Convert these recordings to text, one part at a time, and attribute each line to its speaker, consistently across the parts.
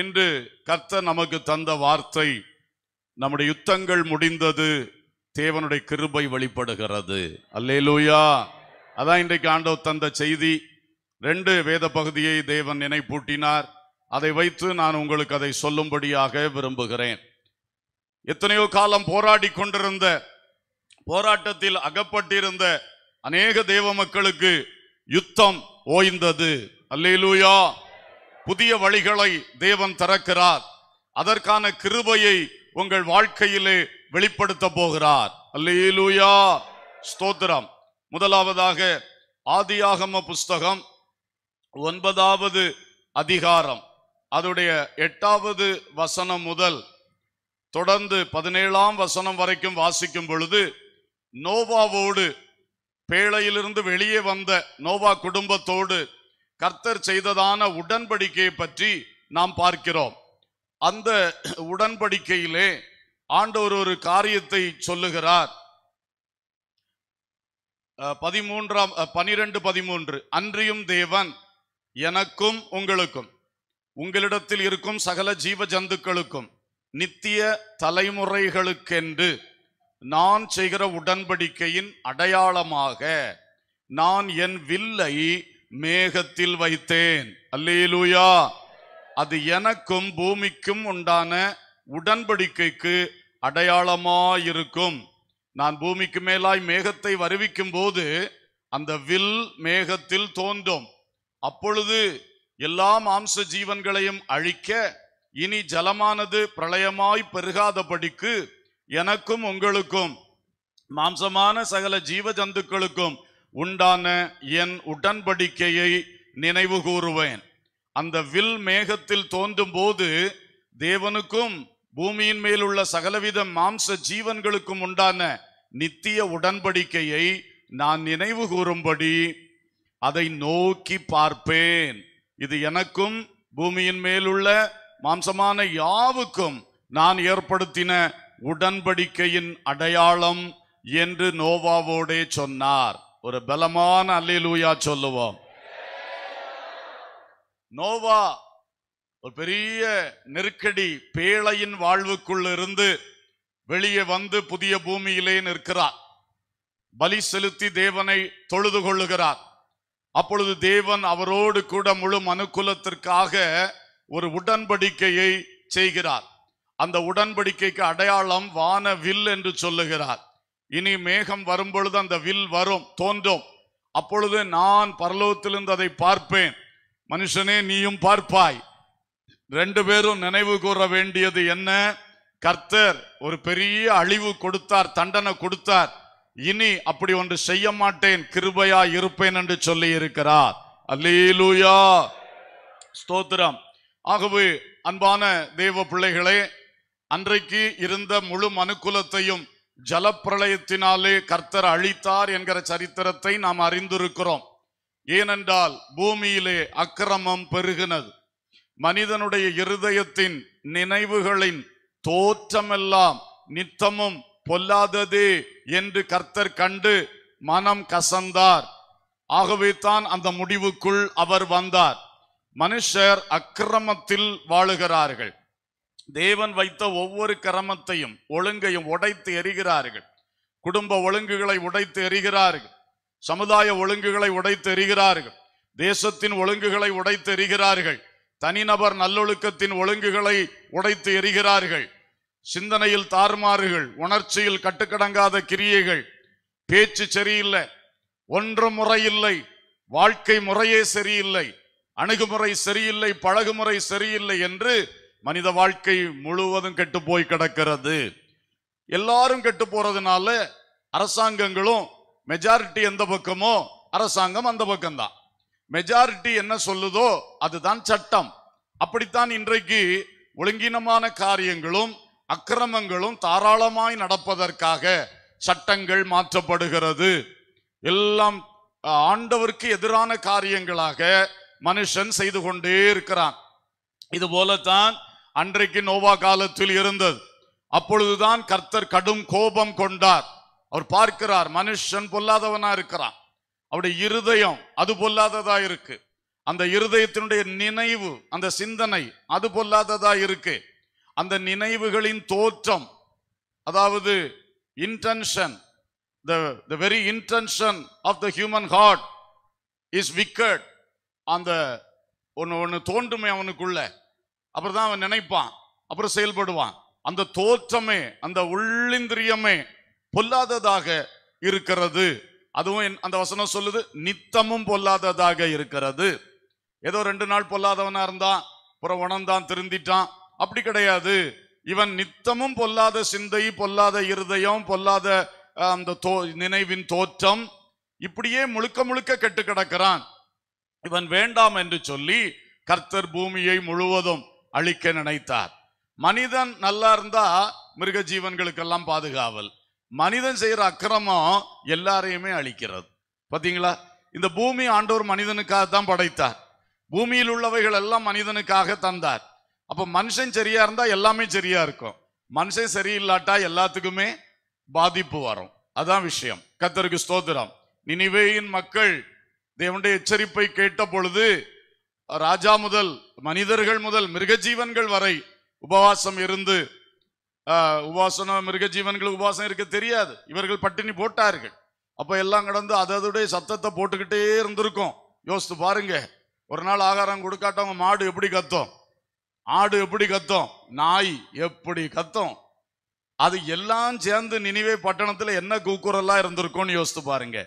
Speaker 1: இன்று கர்த்தர் நமக்கு தந்த வார்த்தை நம்முடைய யுத்தங்கள் முடிந்தது தேவனுடைய கிருபை வெளிப்படுகிறது. அல்லேலூயா. அதான் இன்றைக்கு ஆண்டவர் தந்த செய்தி. ரெண்டு வேத பகுதியை தேவன் நினைப்பூட்டினார். அதை வைத்து நான் உங்களுக்கு அதை சொல்லும்படியாக விரும்புகிறேன். எத்தனையோ காலம் போராடி கொண்டிருந்த போராட்டத்தில் அகப்பட்டிருந்த அநேக தேவ மக்களுக்கு யுத்தம் ஓய்ந்தது. அல்லேலூயா. புதிய வழிகளை தேவன் திறக்கிறார். அதற்கான கிருபையை உங்கள் வாழ்க்கையிலே வெளிப்படுத்த போகிறார். அல்லேலூயா. ஸ்தோத்திரம். முதலாவதாக ஆதியாகம புஸ்தகம் ஒன்பதாவது அதிகாரம். அதோடைய எட்டாவது வசனம் முதல் தொடர்ந்து பதினேழாம் வசனம் வரைக்கும் வாசிக்கும் பொழுது நோவாவோடு பேழையிலிருந்து வெளியே வந்த நோவா குடும்பத்தோடு கர்த்தர் செய்ததான உடன்படிக்கையை பற்றி நாம் பார்க்கிறோம். அந்த உடன்படிக்கையிலே ஆண்டவர் ஒரு காரியத்தை சொல்லுகிறார். பதிமூன்றாம் பனிரெண்டு பதிமூன்று. அன்றியும் தேவன் எனக்கும் உங்களுக்கும் உங்களிடத்தில் இருக்கும் சகல ஜீவ ஜந்துக்களுக்கும் நித்திய தலைமுறைகளுக்கென்று நான் செய்கிற உடன்படிக்கையின் அடையாளமாக நான் என் வில்லை மேகத்தில் வைத்தேன். அல்லேலூயா. அது எனக்கும் பூமிக்கும் உண்டான உடன்படிக்கைக்கு அடையாளமாயிருக்கும். நான் பூமிக்கு மேலாய் மேகத்தை வருவிக்கும் போது அந்த வில் மேகத்தில் தோன்றும். அப்பொழுது எல்லா மாம்ச ஜீவன்களையும் அழிக்க இனி ஜலமானது பிரளயமாய் பெருகாதபடிக்கு எனக்கும் உங்களுக்கும் மாம்சமான சகல ஜீவ ஜந்துக்களுக்கும் உண்டான என் உடன்படிக்கையை நினைவு கூறுவேன் அந்த வில் மேகத்தில் தோன்றும் போது தேவனுக்கும் பூமியின் மேல் உள்ள சகலவித மாம்ச ஜீவன்களுக்கும் உண்டான நித்திய உடன்படிக்கையை நான் நினைவு கூறும்படி அதை நோக்கி பார்ப்பேன். இது எனக்கும் பூமியின் மேலுள்ள மாம்சமான யாவுக்கும் நான் ஏற்படுத்தின உடன்படிக்கையின் அடையாளம் என்று நோவாவோடே சொன்னார். ஒரு பலமான அல்லேலூயா சொல்லுவோம். நோவா ஒரு பெரிய நெருக்கடி பேழையின் வாழ்வுக்குள் இருந்து வெளியே வந்து புதிய பூமியிலே நிற்கிறார். பலி செலுத்தி தேவனை தொழுது கொள்ளுகிறார். அப்பொழுது தேவன் அவரோடு கூட முழு மனுக்குலத்திற்காக ஒரு உடன்படிக்கையை செய்கிறார். அந்த உடன்படிக்கைக்கு அடையாளம் வான வில் என்று சொல்லுகிறார். இனி மேகம் வரும்பொழுது அந்த வில் வரும் தோன்றும். அப்பொழுது நான் பரலோகத்திலிருந்து அதை பார்ப்பேன். மனுஷனே நீயும் பார்ப்பாய். ரெண்டு பேரும் நினைவு கூற வேண்டியது என்ன? கர்த்தர் ஒரு பெரிய அழிவு கொடுத்தார் தண்டனை கொடுத்தார். இனி அப்படி ஒன்று செய்ய மாட்டேன் கிருபையா இருப்பேன் என்று சொல்லி இருக்கிறார். அல்லேலூயா! ஸ்தோத்திரம். ஆகவே அன்பான தேவ பிள்ளைகளே அன்றைக்கு இருந்த முழு மனுக்குலத்தையும் ஜலப்பிரளயத்தினாலே கர்த்தர் அழித்தார் என்கிற சரித்திரத்தை நாம் அறிந்திருக்கிறோம். ஏனென்றால் பூமியிலே அக்கிரமம் பெருகினது. மனிதனுடைய இருதயத்தின் நினைவுகளின் தோற்றமெல்லாம் நித்தமும் பொல்லாததே என்று கர்த்தர் கண்டு மனம் கசந்தார். ஆகவே தான் அந்த முடிவுக்குள் அவர் வந்தார். மனுஷர் அக்கிரமத்தில் வாழுகிறார்கள். தேவன் வைத்த ஒவ்வொரு கிரமத்தையும் ஒழுங்கையும் உடைத்து எறிகிறார்கள். குடும்ப ஒழுங்குகளை உடைத்து எறிகிறார்கள். சமுதாய ஒழுங்குகளை உடைத்து எறிகிறார்கள். தேசத்தின் ஒழுங்குகளை உடைத்து எறிகிறார்கள். தனிநபர் நல்லொழுக்கத்தின் ஒழுங்குகளை உடைத்து எறிகிறார்கள். சிந்தனையில் தாறுமாறுகள் உணர்ச்சியில் கட்டுக்கடங்காத கிரியைகள் பேச்சு சரியில்லை ஒன்று முறையில்லை வாழ்க்கை முறையே சரியில்லை அணுகுமுறை சரியில்லை பழகுமுறை சரியில்லை என்று மனித வாழ்க்கை முழுவதும் கெட்டு போய் கிடக்கிறது. எல்லாரும் கெட்டு போறதுனால அரசாங்கங்களும் மெஜாரிட்டி எந்த பக்கமோ அரசாங்கம் அந்த பக்கம்தான். மெஜாரிட்டி என்ன சொல்லுதோ அதுதான் சட்டம். அப்படித்தான் இன்றைக்கு ஒழுங்கினமான காரியங்களும் அக்கிரமங்களும் தாராளமாய் நடப்பதற்காக சட்டங்கள் மாற்றப்படுகிறது. எல்லாம் ஆண்டவருக்கு எதிரான காரியங்களாக மனுஷன் செய்து கொண்டே இருக்கிறான். இது போலத்தான் அன்றைக்கு நோவா காலத்தில் இருந்தது. அப்பொழுதுதான் கர்த்தர் கடும் கோபம் கொண்டார். அவர் பார்க்கிறார் மனுஷன் பொல்லாதவனா இருக்கிறான். அவருடைய இருதயம் அது பொல்லாததா இருக்கு. அந்த இருதயத்தினுடைய நினைவு அந்த சிந்தனை அது பொல்லாததா இருக்கு. அந்த நினைவுகளின் தோற்றம் அதாவது intention the the very intention of the human heart is wicked அந்த ஒன்று ஒன்று தோன்றுமே அவனுக்குள்ள. அப்புறம் தான் அவன் நினைப்பான். அப்புறம் செயல்படுவான். அந்த தோற்றமே அந்த உள்ளிந்திரியமே பொல்லாததாக இருக்கிறது. அதுவும் என்- அந்த வசனம் சொல்லுது நித்தமும் பொல்லாததாக இருக்கிறது. ஏதோ ரெண்டு நாள் பொல்லாதவனா இருந்தான் அப்புறம் உணர்ந்தான் திருந்திட்டான். அப்படி கிடையாது. இவன் நித்தமும் பொல்லாத சிந்தை பொல்லாத இருதயம் பொல்லாத அந்த தோ நினைவின் தோற்றம் இப்படியே முழுக்க முழுக்க கெட்டு கிடக்கிறான். இவன் வேண்டாம் என்று சொல்லி கர்த்தர் பூமியை முழுவதும் அழிக்க நினைத்தார். மனிதன் நல்லா இருந்தா மிருக ஜீவன்களுக்கெல்லாம் பாதுகாவல். மனிதன் செய்யற அக்கிரமம் எல்லாரையுமே அழிக்கிறது. பாத்தீங்களா? இந்த பூமி ஆண்டோர் மனிதனுக்காக தான் படைத்தார். பூமியில் உள்ளவைகள் எல்லாம் மனிதனுக்காக தந்தார். அப்ப மனுஷன் சரியா இருந்தா எல்லாமே சரியா இருக்கும். மனுஷன் சரியில்லாட்டா எல்லாத்துக்குமே பாதிப்பு வரும். அதான் விஷயம். கத்தருக்கு ஸ்தோத்திரம். நினைவேயின் மக்கள் தேவனுடைய எச்சரிப்பை கேட்ட பொழுது ராஜா முதல் மனிதர்கள் முதல் மிருக ஜீவன்கள் வரை உபவாசம் இருந்து உபாசனம் மிருகஜீவன்கள் மிருக இருக்க தெரியாது. இவர்கள் பட்டினி போட்டார்கள். அப்போ எல்லாம் கடந்து அததுடைய சத்தத்தை போட்டுக்கிட்டே இருந்திருக்கும். யோசித்து பாருங்க. ஒரு நாள் ஆகாரம் கொடுக்காட்டவங்க மாடு எப்படி கத்தும்? ஆடு எப்படி கத்தும்? நாய் எப்படி கத்தும்? அது எல்லாம் சேர்ந்து நினைவே பட்டணத்தில் என்ன கூக்குரலாக இருந்திருக்கும்னு யோசித்து பாருங்க.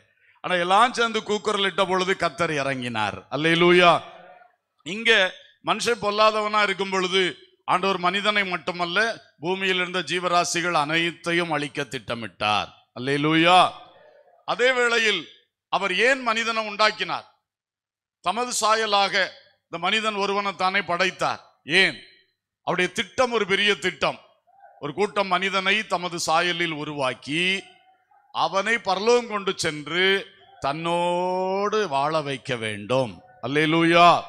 Speaker 1: ஆனால் எல்லாம் சேர்ந்து கூக்குரல் இட்ட பொழுது கத்தர் இறங்கினார். அல்லேலூயா. இங்க மனுஷன் பொல்லாதவனா இருக்கும் பொழுது ஆண்டவர் மனிதனை மட்டுமல்ல பூமியில் இருந்த ஜீவராசிகள் அனைத்தையும் அழிக்க திட்டமிட்டார். அல்லேலூயா. அதே வேளையில் அவர் ஏன் மனிதனை உண்டாக்கினார்? தமது சாயலாக இந்த மனிதன் ஒருவனை தானே படைத்தார். ஏன்? அவருடைய திட்டம் ஒரு பெரிய திட்டம். ஒரு கூட்டம் மனிதனை தமது சாயலில் உருவாக்கி அவனை பரலோகம் கொண்டு சென்று தன்னோடு வாழ வைக்க வேண்டும். அல்லேலூயா.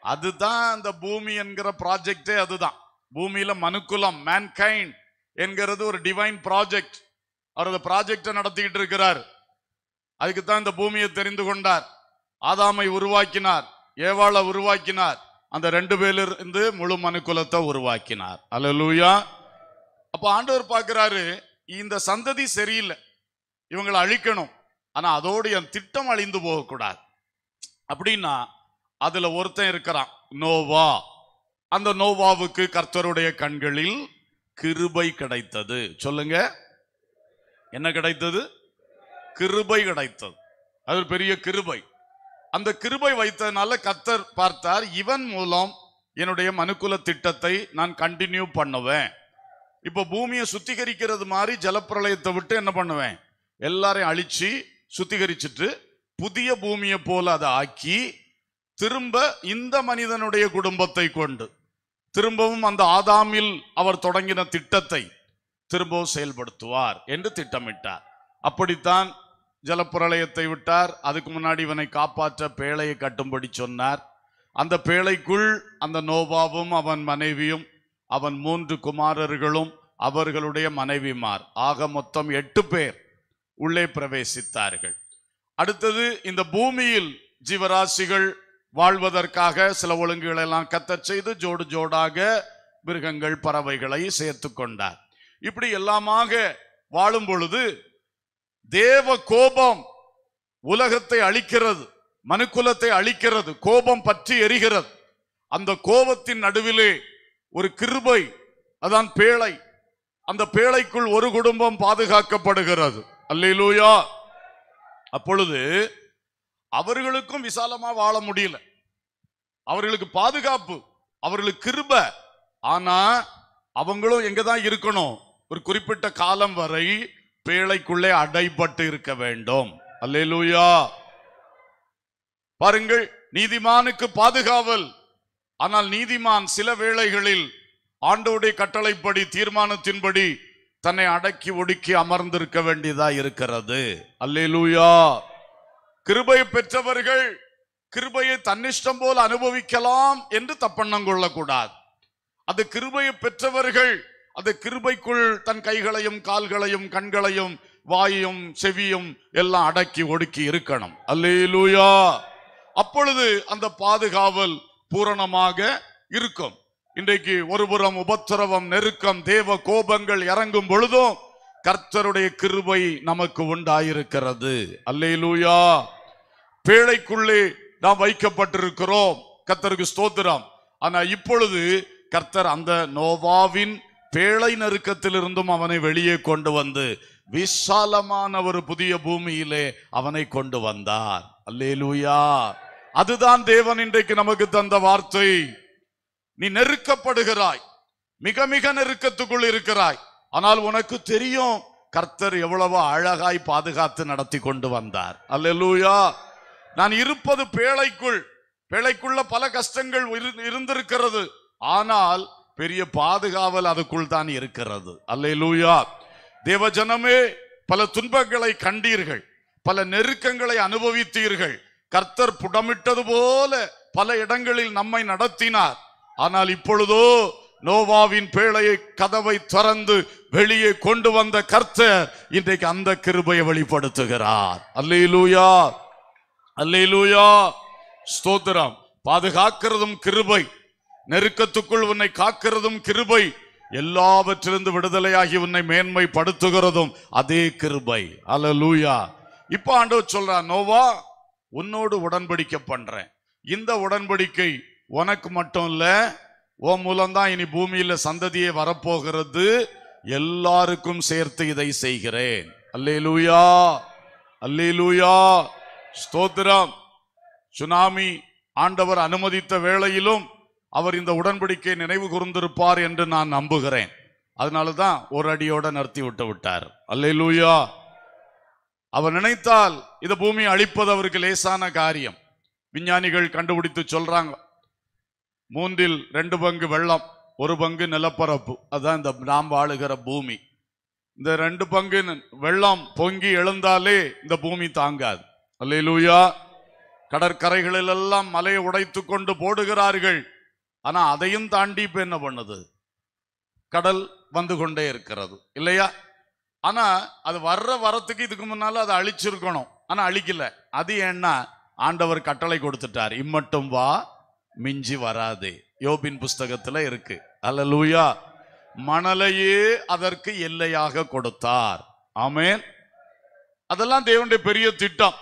Speaker 1: அதுதான் அந்த பூமி என்கிற ப்ராஜெக்டே அதுதான். பூமியில மனுக்குலம் மேன்கைண்ட் என்கிறது ஒரு டிவைன் ப்ராஜெக்ட் அவர் அந்த ப்ராஜெக்டை நடத்திக்கிட்டு இருக்கிறார். அதுக்கு தான் இந்த பூமியை தெரிந்து கொண்டார். ஆதாமை உருவாக்கினார் ஏவாளை உருவாக்கினார். அந்த ரெண்டு பேரிலிருந்து முழு மனுக்குலத்தை உருவாக்கினார். அலலூயா அப்போ ஆண்டவர் பார்க்கிறாரு இந்த சந்ததி சரியில்லை. இவங்களை அழிக்கணும். ஆனா அதோடு என் திட்டம் அழிந்து போகக்கூடாது. அப்படின்னா அதுல ஒருத்தன் இருக்கிறான் நோவா. அந்த நோவாவுக்கு கர்த்தருடைய கண்களில் கிருபை கிடைத்தது. சொல்லுங்க. என்ன கிடைத்தது? கிருபை கிடைத்தது. அது ஒரு பெரிய கிருபை. அந்த கிருபை வைத்ததுனால கர்த்தர் பார்த்தார் இவன் மூலம் என்னுடைய மனுக்குல திட்டத்தை நான் கண்டினியூ பண்ணுவேன். இப்போ பூமியை சுத்திகரிக்கிறது மாதிரி ஜலப்பிரளயத்தை விட்டு என்ன பண்ணுவேன்? எல்லாரையும் அழிச்சு சுத்திகரிச்சுட்டு புதிய பூமியை போல அதை ஆக்கி திரும்ப இந்த மனிதனுடைய குடும்பத்தை கொண்டு திரும்பவும் அந்த ஆதாமில் அவர் தொடங்கின திட்டத்தை திரும்பவும் செயல்படுத்துவார் என்று திட்டமிட்டார். அப்படித்தான் ஜலப்பிரளயத்தை விட்டார். அதுக்கு முன்னாடி இவனை காப்பாற்ற பேழையை கட்டும்படி சொன்னார். அந்த பேழைக்குள் அந்த நோவாவும் அவன் மனைவியும் அவன் மூன்று குமாரர்களும் அவர்களுடைய மனைவிமார் ஆக மொத்தம் எட்டு பேர் உள்ளே பிரவேசித்தார்கள். அடுத்தது இந்த பூமியில் ஜீவராசிகள் வாழ்வதற்காக சில ஒழுங்குகளை எல்லாம் கத்தச் செய்து ஜோடு ஜோடாக மிருகங்கள் பறவைகளை சேர்த்து கொண்டார். இப்படி எல்லாமாக வாழும் பொழுது தேவ கோபம் உலகத்தை அழிக்கிறது மனுக்குலத்தை அழிக்கிறது கோபம் பற்றி எரிகிறது. அந்த கோபத்தின் நடுவிலே ஒரு கிருபை அதான் பேழை. அந்த பேழைக்குள் ஒரு குடும்பம் பாதுகாக்கப்படுகிறது. அல்லையிலூயா அப்பொழுது அவர்களுக்கும் விசாலமா வாழ முடியல. அவர்களுக்கு பாதுகாப்பு அவர்களுக்கு கிருப. ஆனா அவங்களும் எங்க தான் இருக்கணும்? ஒரு குறிப்பிட்ட காலம் வரை பேழைக்குள்ளே அடைபட்டு இருக்க வேண்டும். அல்லேலூயா. பாருங்கள் நீதிமானுக்கு பாதுகாவல். ஆனால் நீதிமான் சில வேளைகளில் ஆண்டோடைய கட்டளைப்படி தீர்மானத்தின்படி தன்னை அடக்கி ஒடுக்கி அமர்ந்திருக்க வேண்டியதா இருக்கிறது. அல்லேலூயா. கிருபை பெற்றவர்கள் கிருபையை தன்னிஷ்டம் போல் அனுபவிக்கலாம் என்று தப்பெண்ணம் கொள்ளக்கூடாது. அது கிருபையை பெற்றவர்கள் அந்த கிருபைக்குள் தன் கைகளையும் கால்களையும் கண்களையும் வாயையும் செவியும் எல்லாம் அடக்கி ஒடுக்கி இருக்கணும். அல்லேலூயா! அப்பொழுது அந்த பாதுகாவல் பூரணமாக இருக்கும். இன்றைக்கு ஒருபுறம் உபத்திரவம் நெருக்கம் தேவ கோபங்கள் இறங்கும் பொழுதும் கர்த்தருடைய கிருபை நமக்கு உண்டாயிருக்கிறது. அல்லேலூயா! பேழைக்குள்ளே நாம் வைக்கப்பட்டிருக்கிறோம். கர்த்தருக்கு ஸ்தோத்திரம். ஆனா இப்பொழுது கர்த்தர் அந்த நோவாவின் பேழை நெருக்கத்திலிருந்தும் அவனை வெளியே கொண்டு வந்து விசாலமான ஒரு புதிய பூமியிலே அவனை கொண்டு வந்தார். அல்லேலூயா. அதுதான் தேவன் இன்றைக்கு நமக்கு தந்த வார்த்தை. நீ நெருக்கப்படுகிறாய். மிக மிக நெருக்கத்துக்குள் இருக்கிறாய். ஆனால் உனக்கு தெரியும் கர்த்தர் எவ்வளவு அழகாய் பாதுகாத்து நடத்தி கொண்டு வந்தார். அல்லேலூயா. நான் இருப்பது பேழைக்குள். பேழைக்குள்ள பல கஷ்டங்கள் இரு- இருந்திருக்கிறது. ஆனால் பெரிய பாதுகாவல் அதுக்குள் தான் இருக்கிறது. அல்லேலூயா. தேவஜனமே பல துன்பங்களை கண்டீர்கள். பல நெருக்கங்களை அனுபவித்தீர்கள். கர்த்தர் புடமிட்டது போல பல இடங்களில் நம்மை நடத்தினார். ஆனால் இப்பொழுதோ நோவாவின் பேழையை கதவை திறந்து வெளியே கொண்டு வந்த கர்த்தர் இன்றைக்கு அந்த கிருபையை வெளிப்படுத்துகிறார். அல்லேலூயா. அல்லேலூயா. ஸ்தோத்திரம். பாதுகாக்கிறதும் கிருபை. நெருக்கத்துக்குள் உன்னை காக்கிறதும் கிருபை. எல்லாவற்றிலிருந்து விடுதலையாகி உன்னை மேன்மைப்படுத்துகிறதும் அதே கிருபை. அல்லேலூயா. இப்ப ஆண்டவர் சொல்றார் நோவா உன்னோடு உடன்படிக்கை பண்றேன். இந்த உடன்படிக்கை உனக்கு மட்டும் இல்ல உன் மூலம்தான் இனி பூமியில சந்ததியே வரப்போகிறது. எல்லாருக்கும் சேர்த்து இதை செய்கிறேன். அல்லேலூயா. அல்லேலூயா. ஸ்தோத்திரம். சுனாமி ஆண்டவர் அனுமதித்த வேளையிலும் அவர் இந்த உடன்படிக்கை நினைவு கூர்ந்திருப்பார் என்று நான் நம்புகிறேன். அதனால தான் ஒரு அடியோட நிறுத்தி விட்டு விட்டார். அல்லேலூயா. அவர் நினைத்தால் இந்த பூமியை அழிப்பது அவருக்கு லேசான காரியம். விஞ்ஞானிகள் கண்டுபிடித்து சொல்றாங்க மூன்றில் ரெண்டு பங்கு வெள்ளம் ஒரு பங்கு நிலப்பரப்பு. அதுதான் இந்த நாம் வாழுகிற பூமி. இந்த ரெண்டு பங்கு வெள்ளம் பொங்கி எழுந்தாலே இந்த பூமி தாங்காது. அல்லேலூயா. கடற்கரைகளில் எல்லாம் மலையை உடைத்து கொண்டு போடுகிறார்கள். ஆனா அதையும் தாண்டி இப்ப என்ன பண்ணுது? கடல் வந்து கொண்டே இருக்கிறது. இல்லையா? ஆனா அது வர்ற வரத்துக்கு இதுக்கு முன்னால அதை அழிச்சிருக்கணும். ஆனா அழிக்கல. அது ஏன்னா ஆண்டவர் கட்டளை கொடுத்துட்டார். இம்மட்டும் வா மிஞ்சி வராதே. யோபின் புஸ்தகத்துல இருக்கு. அல்லேலூயா. மணலையே அதற்கு எல்லையாக கொடுத்தார். ஆமேன். அதெல்லாம் தேவனுடைய பெரிய திட்டம்.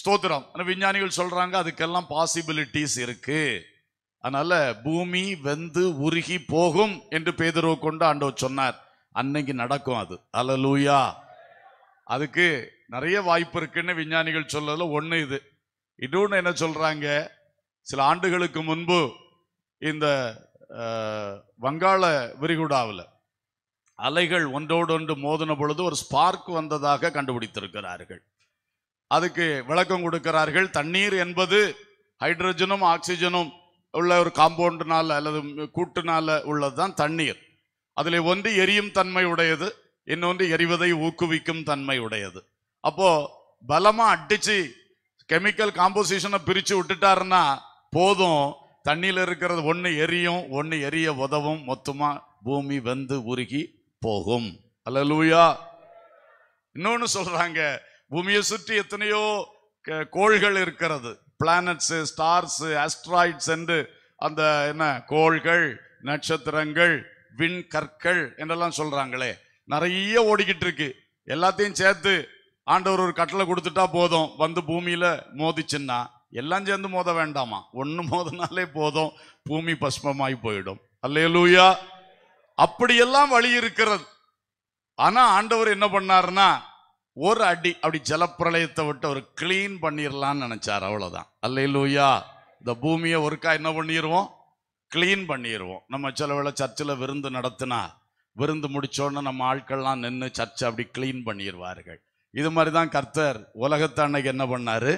Speaker 1: ஸ்தோத்திரம். விஞ்ஞானிகள் சொல்றாங்க அதுக்கெல்லாம் பாசிபிலிட்டிஸ் இருக்கு. அதனால பூமி வெந்து உருகி போகும் என்று பேதுருவை கொண்டு ஆண்டவர் சொன்னார். அன்னைக்கு நடக்கும் அது. அல்லேலூயா அதுக்கு நிறைய வாய்ப்பு இருக்குன்னு விஞ்ஞானிகள் சொல்லல ஒண்ணு இது. இன்னொன்று என்ன சொல்றாங்க சில ஆண்டுகளுக்கு முன்பு இந்த வங்காள விரிகுடாவில் அலைகள் ஒன்றோடொன்று மோதின பொழுது ஒரு ஸ்பார்க் வந்ததாக கண்டுபிடித்திருக்கிறார்கள். அதுக்கு விளக்கம் கொடுக்கிறார்கள். தண்ணீர் என்பது ஹைட்ரஜனும் ஆக்சிஜனும் உள்ள ஒரு காம்பவுண்டுனால அல்லது கூட்டுனால உள்ளதுதான் தண்ணீர். அதில் ஒன்று எரியும் தன்மை உடையது இன்னொன்று எரிவதை ஊக்குவிக்கும் தன்மை உடையது. அப்போ பலமா அடிச்சு கெமிக்கல் காம்போசிஷனை பிரிச்சு விட்டுட்டாருன்னா போதும். தண்ணியில் இருக்கிறது ஒன்று எரியும் ஒன்று எரிய உதவும் மொத்தமாக பூமி வெந்து உருகி போகும். அல்ல லூயா இன்னொன்று சொல்றாங்க பூமியை சுற்றி எத்தனையோ க- கோள்கள் இருக்கிறது. பிளானட்ஸ் ஸ்டார்ஸ் ஆஸ்ட்ராய்ட்ஸ் என்று அந்த என்ன கோள்கள் நட்சத்திரங்கள் விண்கற்கள் என்றெல்லாம் சொல்றாங்களே. நிறைய ஓடிக்கிட்டு இருக்கு. எல்லாத்தையும் சேர்த்து ஆண்டவர் ஒரு கட்டளை கொடுத்துட்டா போதும். வந்து பூமியில மோதிச்சுன்னா எல்லாம் சேர்ந்து மோத வேண்டாமா? ஒன்று மோதினாலே போதும். பூமி பஸ்மமாய் போயிடும். அல்லையலூயா அப்படியெல்லாம் வழி இருக்கிறது. ஆனா ஆண்டவர் என்ன பண்ணாருன்னா ஒரு அடி அப்படி ஜலப்பிரளயத்தை விட்டு அவர் கிளீன் பண்ணிடலான்னு நினச்சார் அவ்வளோதான் அல்ல இல்லையா இந்த பூமியை ஒருக்கா என்ன பண்ணிடுவோம் க்ளீன் பண்ணிடுவோம் நம்ம சில வேளை சர்ச்சில் விருந்து நடத்தினா விருந்து முடிச்சோன்னு நம்ம ஆட்கள்லாம் நின்று சர்ச்சை அப்படி க்ளீன் பண்ணிடுவார்கள் இது மாதிரி தான் கர்த்தர் உலகத்தை அன்னைக்கு என்ன பண்ணாரு?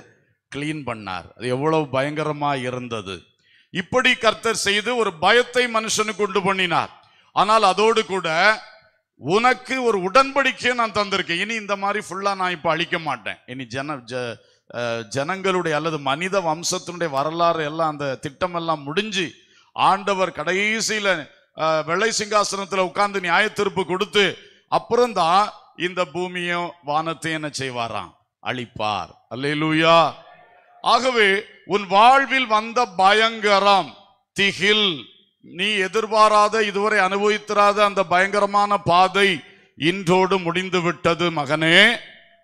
Speaker 1: க்ளீன் பண்ணார். அது எவ்வளவு பயங்கரமாக இருந்தது. இப்படி கர்த்தர் செய்து ஒரு பயத்தை மனுஷனுக்கு உண்டு பண்ணினார். ஆனால் அதோடு கூட உனக்கு ஒரு உடன்படிக்கையை நான் தந்திருக்கேன். இனி இந்த மாதிரி ஃபுல்லா நான் இப்போ அழிக்க மாட்டேன். இனி ஜன ஜ- ஜனங்களுடைய அல்லது மனித வம்சத்தினுடைய வரலாறு எல்லாம் அந்த திட்டமெல்லாம் முடிஞ்சு ஆண்டவர் கடைசியில அஹ், வெள்ளை சிங்காசனத்துல உட்கார்ந்து நியாய தீர்ப்பு கொடுத்து அப்புறம்தான் இந்த பூமியும் வானத்தையும் என்ன செய்வாராம்? அழிப்பார். அல்லேலூயா. ஆகவே உன் வாழ்வில் வந்த பயங்கரம் திகில். நீ எதிர்பாராத இதுவரை அனுபவித்திராத அந்த பயங்கரமான பாதை இன்றோடு முடிந்து விட்டது மகனே.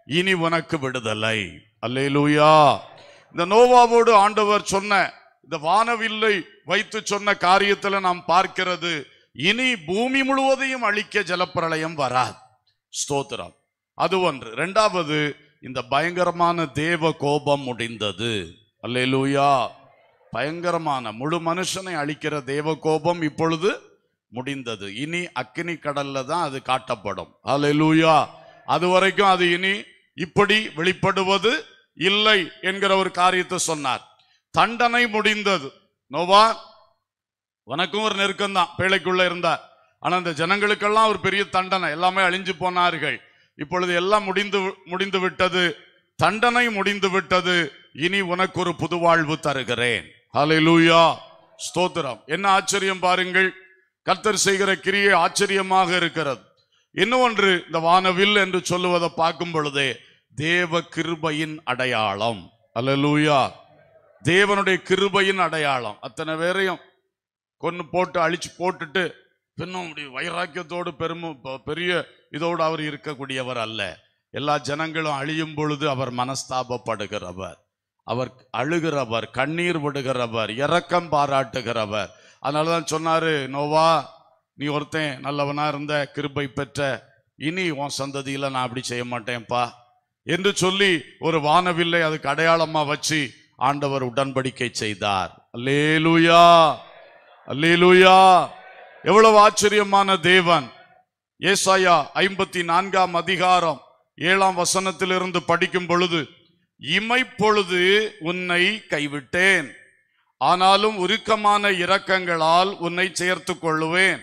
Speaker 1: இனி உனக்கு விடுதலை. அல்லேலூயா. இந்த நோவாவோடு ஆண்டவர் சொன்ன இந்த வானவில்லை வைத்து சொன்ன காரியத்தில் நாம் பார்க்கிறது இனி பூமி முழுவதையும் அழிக்க ஜலப்பிரளயம் வராது. ஸ்தோத்திரம். அது ஒன்று. ரெண்டாவது இந்த பயங்கரமான தேவ கோபம் முடிந்தது. அல்லேலூயா. பயங்கரமான முழு மனுஷனை அழிக்கிற தேவ கோபம் இப்பொழுது முடிந்தது. இனி அக்கினி கடல்ல தான் அது காட்டப்படும். அலலூயா அது வரைக்கும் அது இனி இப்படி வெளிப்படுவது இல்லை என்கிற ஒரு காரியத்தை சொன்னார். தண்டனை முடிந்தது. நோவா உனக்கும் ஒரு நெருக்கம் தான். பேழைக்குள்ள இருந்தார். ஆனா அந்த ஜனங்களுக்கெல்லாம் ஒரு பெரிய தண்டனை. எல்லாமே அழிஞ்சு போனார்கள். இப்பொழுது எல்லாம் முடிந்து முடிந்து விட்டது. தண்டனை முடிந்து விட்டது. இனி உனக்கு ஒரு புது வாழ்வு தருகிறேன். ஹலெலூயா ஸ்தோத்திரம். என்ன ஆச்சரியம் பாருங்கள். கர்த்தர் செய்கிற கிரியை ஆச்சரியமாக இருக்கிறது. இன்னும் ஒன்று இந்த வானவில் என்று சொல்லுவதை பார்க்கும் பொழுதே தேவ கிருபையின் அடையாளம். அலலூயா தேவனுடைய கிருபையின் அடையாளம். அத்தனை பேரையும் கொன்று போட்டு அழிச்சு போட்டுட்டு பின்னும் அப்படி வைராக்கியத்தோடு பெரும ப- பெரிய இதோடு அவர் இருக்கக்கூடியவர் அல்ல. எல்லா ஜனங்களும் அழியும் பொழுது அவர் மனஸ்தாபப்படுகிறவர். அவர் அழுகிறவர் கண்ணீர் விடுகிறவர் இரக்கம் பாராட்டுகிறவர். அதனாலதான் சொன்னாரு நோவா நீ ஒருத்தன் நல்லவனாக இருந்த கிருபை பெற்ற இனி உன் சந்ததியில் நான் அப்படி செய்ய மாட்டேன்ப்பா. என்று சொல்லி ஒரு வானவில்லை அதுக்கு அடையாளமாக வச்சு ஆண்டவர் உடன்படிக்கை செய்தார். அல்லேலூயா! அல்லேலூயா! எவ்வளவு ஆச்சரியமான தேவன். ஏசாயா ஐம்பத்தி நான்காம் அதிகாரம் ஏழாம் வசனத்திலிருந்து படிக்கும் பொழுது இமைப்பொழுது உன்னை கைவிட்டேன். ஆனாலும் உருக்கமான இரக்கங்களால் உன்னை சேர்த்து கொள்ளுவேன்.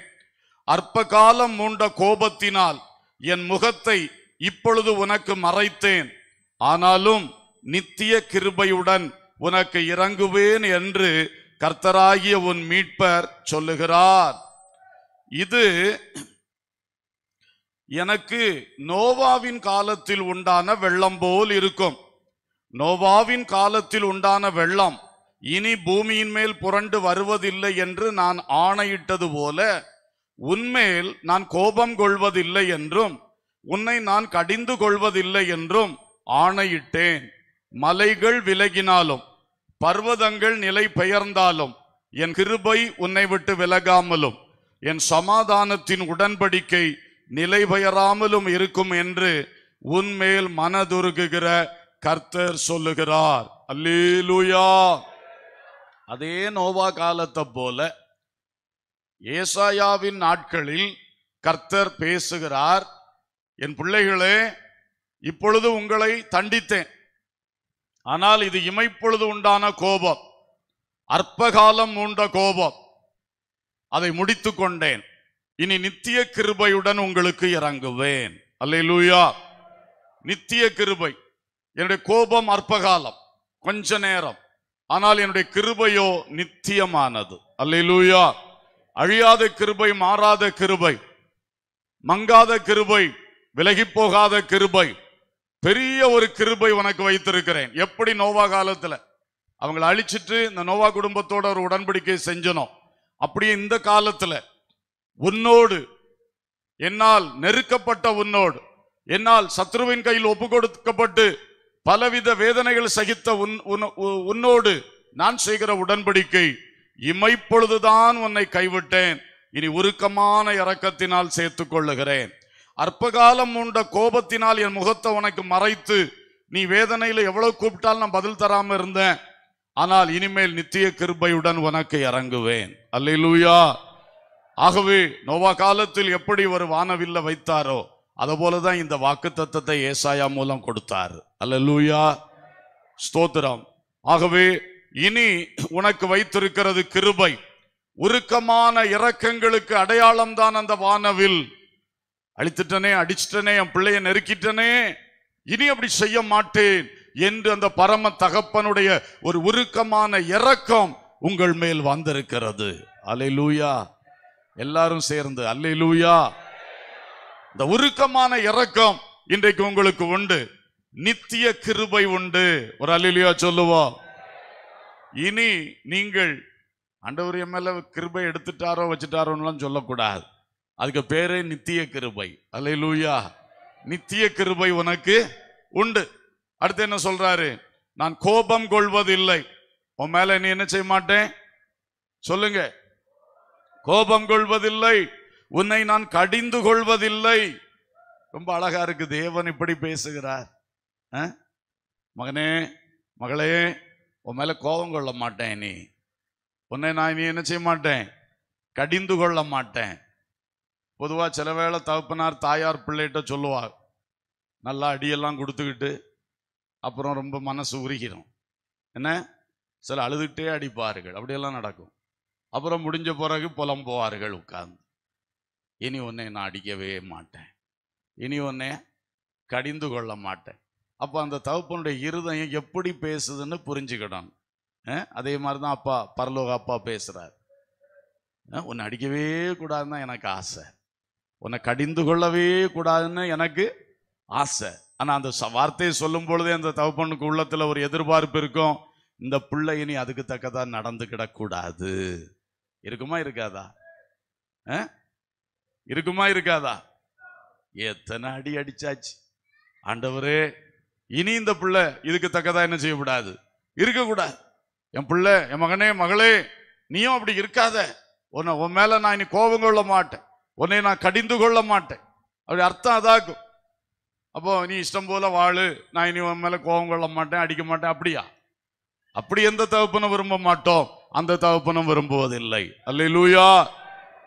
Speaker 1: அற்ப காலம் மூண்ட கோபத்தினால் என் முகத்தை இப்பொழுது உனக்கு மறைத்தேன். ஆனாலும் நித்திய கிருபையுடன் உனக்கு இறங்குவேன் என்று கர்த்தராகிய உன் மீட்பர் சொல்லுகிறார். இது எனக்கு நோவாவின் காலத்தில் உண்டான வெள்ளம் போல் இருக்கும். நோவாவின் காலத்தில் உண்டான வெள்ளம் இனி பூமியின் மேல் புரண்டு வருவதில்லை என்று நான் ஆணையிட்டது போல உன்மேல் நான் கோபம் கொள்வதில்லை என்றும் உன்னை நான் கடிந்து கொள்வதில்லை என்றும் ஆணையிட்டேன். மலைகள் விலகினாலும் பர்வதங்கள் நிலை பெயர்ந்தாலும் என் கிருபை உன்னை விட்டு விலகாமலும் என் சமாதானத்தின் உடன்படிக்கை நிலை பெயராமலும் இருக்கும் என்று உன்மேல் மனதுருகுகிற கர்த்தர் சொல்லுகிறார். அல்லேலூயா. அதே நோவா காலத்தை போல ஏசாயாவின் நாட்களில் கர்த்தர் பேசுகிறார். என் பிள்ளைகளே இப்பொழுது உங்களை தண்டித்தேன். ஆனால் இது இமைப்பொழுது உண்டான கோபம். அற்பகாலம் உண்ட கோபம். அதை முடித்து கொண்டேன். இனி நித்திய கிருபையுடன் உங்களுக்கு இறங்குவேன். அல்லேலூயா. நித்திய கிருபை. என்னுடைய கோபம் அற்பகாலம் கொஞ்ச நேரம். ஆனால் என்னுடைய கிருபையோ நித்தியமானது. அல்லூயா அழியாத கிருபை மாறாத கிருபை. மங்காத கிருபை விலகி போகாத கிருபை. பெரிய ஒரு கிருபை உனக்கு வைத்திருக்கிறேன். எப்படி நோவா காலத்துல? அவங்கள அழிச்சிட்டு இந்த நோவா குடும்பத்தோட ஒரு உடன்படிக்கை செஞ்சனும். அப்படியே இந்த காலத்துல உன்னோடு என்னால் நெருக்கப்பட்ட உன்னோடு என்னால் சத்ருவின் கையில் ஒப்பு கொடுக்கப்பட்டு பலவித வேதனைகள் சகித்த உன் உன்னோடு நான் செய்கிற உடன்படிக்கை இமைப்பொழுதுதான் உன்னை கைவிட்டேன். இனி உருக்கமான இறக்கத்தினால் சேர்த்துக் கொள்ளுகிறேன். அற்பகாலம் உண்ட கோபத்தினால் என் முகத்தை உனக்கு மறைத்து நீ வேதனையில் எவ்வளவு கூப்பிட்டாலும் நான் பதில் தராம இருந்தேன். ஆனால் இனிமேல் நித்திய கிருபையுடன் உனக்கு இறங்குவேன். அல்லையிலூயா ஆகவே நோவா காலத்தில் எப்படி ஒரு வானவில்லை வைத்தாரோ அதுபோலதான் இந்த வாக்கு தத்தத்தை ஏசாயா மூலம் கொடுத்தார். அல்ல லூயா ஸ்தோத்திரம். ஆகவே இனி உனக்கு வைத்திருக்கிறது கிருபை. உருக்கமான இறக்கங்களுக்கு அடையாளம் தான் அந்த வானவில். அழித்துட்டனே அடிச்சிட்டனே என் பிள்ளைய நெருக்கிட்டனே. இனி அப்படி செய்ய மாட்டேன் என்று அந்த பரம தகப்பனுடைய ஒரு உருக்கமான இறக்கம் உங்கள் மேல் வந்திருக்கிறது. அலை லூயா எல்லாரும் சேர்ந்து அல்லை லூயா இந்த உருக்கமான இரக்கம் இன்றைக்கு உங்களுக்கு உண்டு. நித்திய கிருபை உண்டு. ஒரு அலிலியா சொல்லுவோம் இனி நீங்கள் அண்டவர் என் மேல கிருபை எடுத்துட்டாரோ வச்சுட்டாரோன்னுலாம் சொல்லக்கூடாது. அதுக்கு பேரே நித்திய கிருபை. அல்லேலூயா. நித்திய கிருபை உனக்கு உண்டு. அடுத்து என்ன சொல்றாரு? நான் கோபம் கொள்வதில்லை. உன் மேல நீ என்ன செய்ய மாட்டேன்? சொல்லுங்க. கோபம் கொள்வதில்லை. உன்னை நான் கடிந்து கொள்வதில்லை. ரொம்ப அழகா இருக்கு. தேவன் இப்படி பேசுகிறார். ஆ? மகனே மகளே உன் மேல கோபம் கொள்ள மாட்டேன் நீ. உன்னை நான் நீ என்ன செய்ய மாட்டேன்? கடிந்து கொள்ள மாட்டேன். பொதுவாக சில வேளை தகப்பனார் தாயார் பிள்ளைகிட்ட சொல்லுவார். நல்லா அடியெல்லாம் கொடுத்துக்கிட்டு அப்புறம் ரொம்ப மனசு உருகிடும் என்ன? சில அழுதுகிட்டே அடிப்பார்கள். அப்படியெல்லாம் நடக்கும். அப்புறம் முடிஞ்ச பிறகு புலம்புவார்கள் உட்கார்ந்து. இனி உன்னை நான் அடிக்கவே மாட்டேன். இனி உன்னை கடிந்து கொள்ள மாட்டேன். அப்போ அந்த தகப்பனுடைய இருதயம் எப்படி பேசுதுன்னு புரிஞ்சுக்கிடணும் அதே மாதிரி தான் அப்பா பரலோக அப்பா பேசுகிறார் உன்னை அடிக்கவே கூடாதுன்னு எனக்கு ஆசை. உன்னை கடிந்து கொள்ளவே கூடாதுன்னு எனக்கு ஆசை. ஆனால் அந்த ச- வார்த்தையை சொல்லும் பொழுதே அந்த தகப்பனுக்கு உள்ளத்தில் ஒரு எதிர்பார்ப்பு இருக்கும். இந்த பிள்ளை இனி அதுக்கு தக்கதாக நடந்துக்கிடக்கூடாது இருக்குமா இருக்காதா? ஆ? இருக்குமா இருக்காதா? எத்தனை அடி அடிச்சாச்சு. ஆண்டவரே இனி இந்த பிள்ளை இதுக்கு தக்கதா என்ன செய்யக்கூடாது? இருக்கக்கூடாது. என் பிள்ளை என் மகனே மகளே நீயும் அப்படி இருக்காத. உன்னை உன் மேல நான் இனி கோபம் கொள்ள மாட்டேன். உன்னை நான் கடிந்து கொள்ள மாட்டேன். அப்படி அர்த்தம் அதாக்கும். அப்போ நீ இஷ்டம் போல வாழு. நான் இனி உன் மேல கோபம் கொள்ள மாட்டேன் அடிக்க மாட்டேன் அப்படியா? அப்படி எந்த தகப்பனும் விரும்ப மாட்டோம். அந்த தகப்பனும் விரும்புவதில்லை. அல்லேலூயா!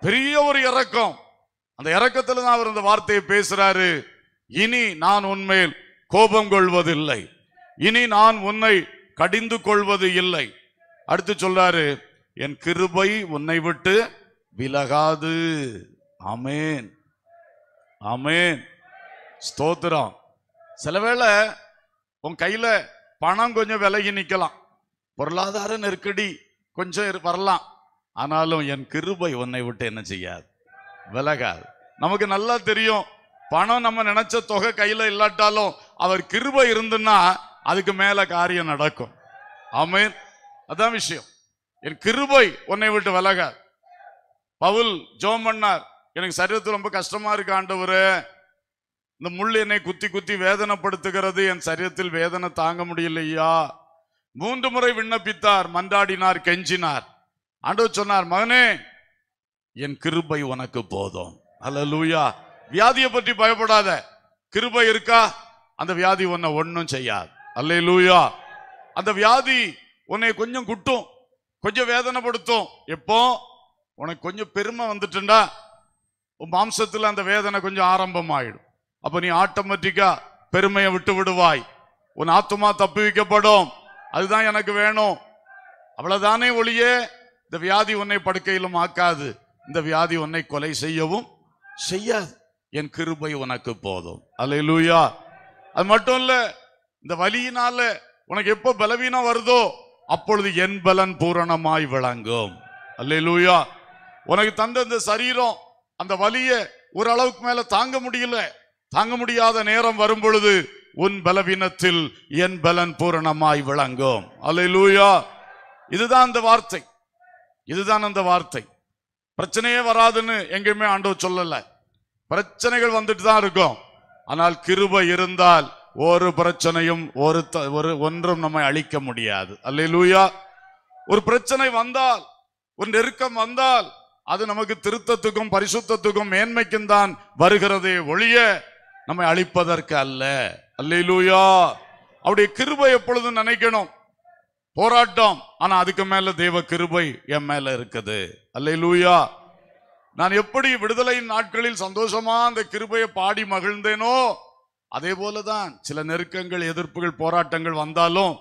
Speaker 1: பெரிய ஒரு இறக்கம் அந்த இறக்கத்தில் தான் அவர் இந்த வார்த்தையை பேசுறாரு. இனி நான் உன்மேல் கோபம் கொள்வதில்லை. இனி நான் உன்னை கடிந்து கொள்வது இல்லை. அடுத்து சொல்றாரு என் கிருபை உன்னை விட்டு விலகாது. அமேன் அமேன் ஸ்தோத்திரம். சில வேளை உன் கையில பணம் கொஞ்சம் விலகி நிக்கலாம். பொருளாதார நெருக்கடி கொஞ்சம் வரலாம். ஆனாலும் என் கிருபை உன்னை விட்டு என்ன செய்யாது? விலகாது. நமக்கு நல்லா தெரியும் பணம் நம்ம நினைச்ச தொகை கையில இல்லாட்டாலும் அவர் கிருபை இருந்துன்னா அதுக்கு மேல காரியம் நடக்கும். ஆமென். அதான் விஷயம். என் கிருபை உன்னை விட்டு விலகாது. பவுல் ஜோம் பண்ணார் எனக்கு சரீரத்தில் ரொம்ப கஷ்டமா இருக்கு ஆண்டவர். இந்த முள் என்னை குத்தி குத்தி வேதனைப்படுத்துகிறது. என் சரீரத்தில் வேதனை தாங்க முடியலையா? மூன்று முறை விண்ணப்பித்தார் மன்றாடினார் கெஞ்சினார். ஆண்டவர் சொன்னார் மகனே என் கிருபை உனக்கு போதும். அல்லேலூயா வியாதியை பற்றி பயப்படாத. கிருபை இருக்கா? அந்த வியாதி உன்னை ஒன்றும் செய்யாது. அல்லேலூயா அந்த வியாதி உன்னை கொஞ்சம் குட்டும் கொஞ்சம் வேதனைப்படுத்தும். எப்போ? உனக்கு கொஞ்சம் பெருமை வந்துட்டுண்டா. உன் மாம்சத்தில் அந்த வேதனை கொஞ்சம் ஆரம்பமாயிடும். அப்போ நீ ஆட்டோமேட்டிக்கா பெருமையை விட்டு விடுவாய். உன் ஆத்துமா தப்புவிக்கப்படும் அதுதான் எனக்கு வேணும். அவ்வளவுதானே ஒளியே இந்த வியாதி உன்னை படுக்கையிலும் ஆக்காது. இந்த வியாதி உன்னை கொலை செய்யவும் செய்யாது. என் கிருபை உனக்கு போதும். அல்லேலூயா அது மட்டும் இல்ல இந்த வலியினால உனக்கு எப்போ பலவீனம் வருதோ அப்பொழுது என் பலன் பூரணமாய் விளங்கும். அல்லேலூயா உனக்கு தந்த இந்த சரீரம் அந்த வலிய ஓரளவுக்கு மேல தாங்க முடியல. தாங்க முடியாத நேரம் வரும் பொழுது உன் பலவீனத்தில் என் பலன் பூரணமாய் விளங்கும். அல்லேலூயா இதுதான் அந்த வார்த்தை. இதுதான் அந்த வார்த்தை. பிரச்சனையே வராதுன்னு எங்கேயுமே ஆண்டவர் சொல்லல. பிரச்சனைகள் வந்துட்டு தான் இருக்கும். ஆனால் கிருபை இருந்தால் ஒரு பிரச்சனையும் ஒரு ஒரு ஒன்றும் நம்மை அழிக்க முடியாது. அல்லேலூயா. ஒரு பிரச்சனை வந்தால் ஒரு நெருக்கம் வந்தால் அது நமக்கு திருத்தத்துக்கும் பரிசுத்தத்துக்கும் மேன்மைக்கும் தான் வருகிறதே ஒழிய நம்மை அழிப்பதற்கு அல்ல. அல்லேலூயா. அவருடைய கிருபை எப்பொழுதும் நினைக்கணும். போராட்டம். ஆனா அதுக்கு மேல தெய்வ கிருபை என் மேல இருக்குது. அல்லேலூயா. நான் எப்படி விடுதலையின் நாட்களில் சந்தோஷமா அந்த கிருபையை பாடி மகிழ்ந்தேனோ அதே போலதான் சில நெருக்கங்கள் எதிர்ப்புகள் போராட்டங்கள் வந்தாலும்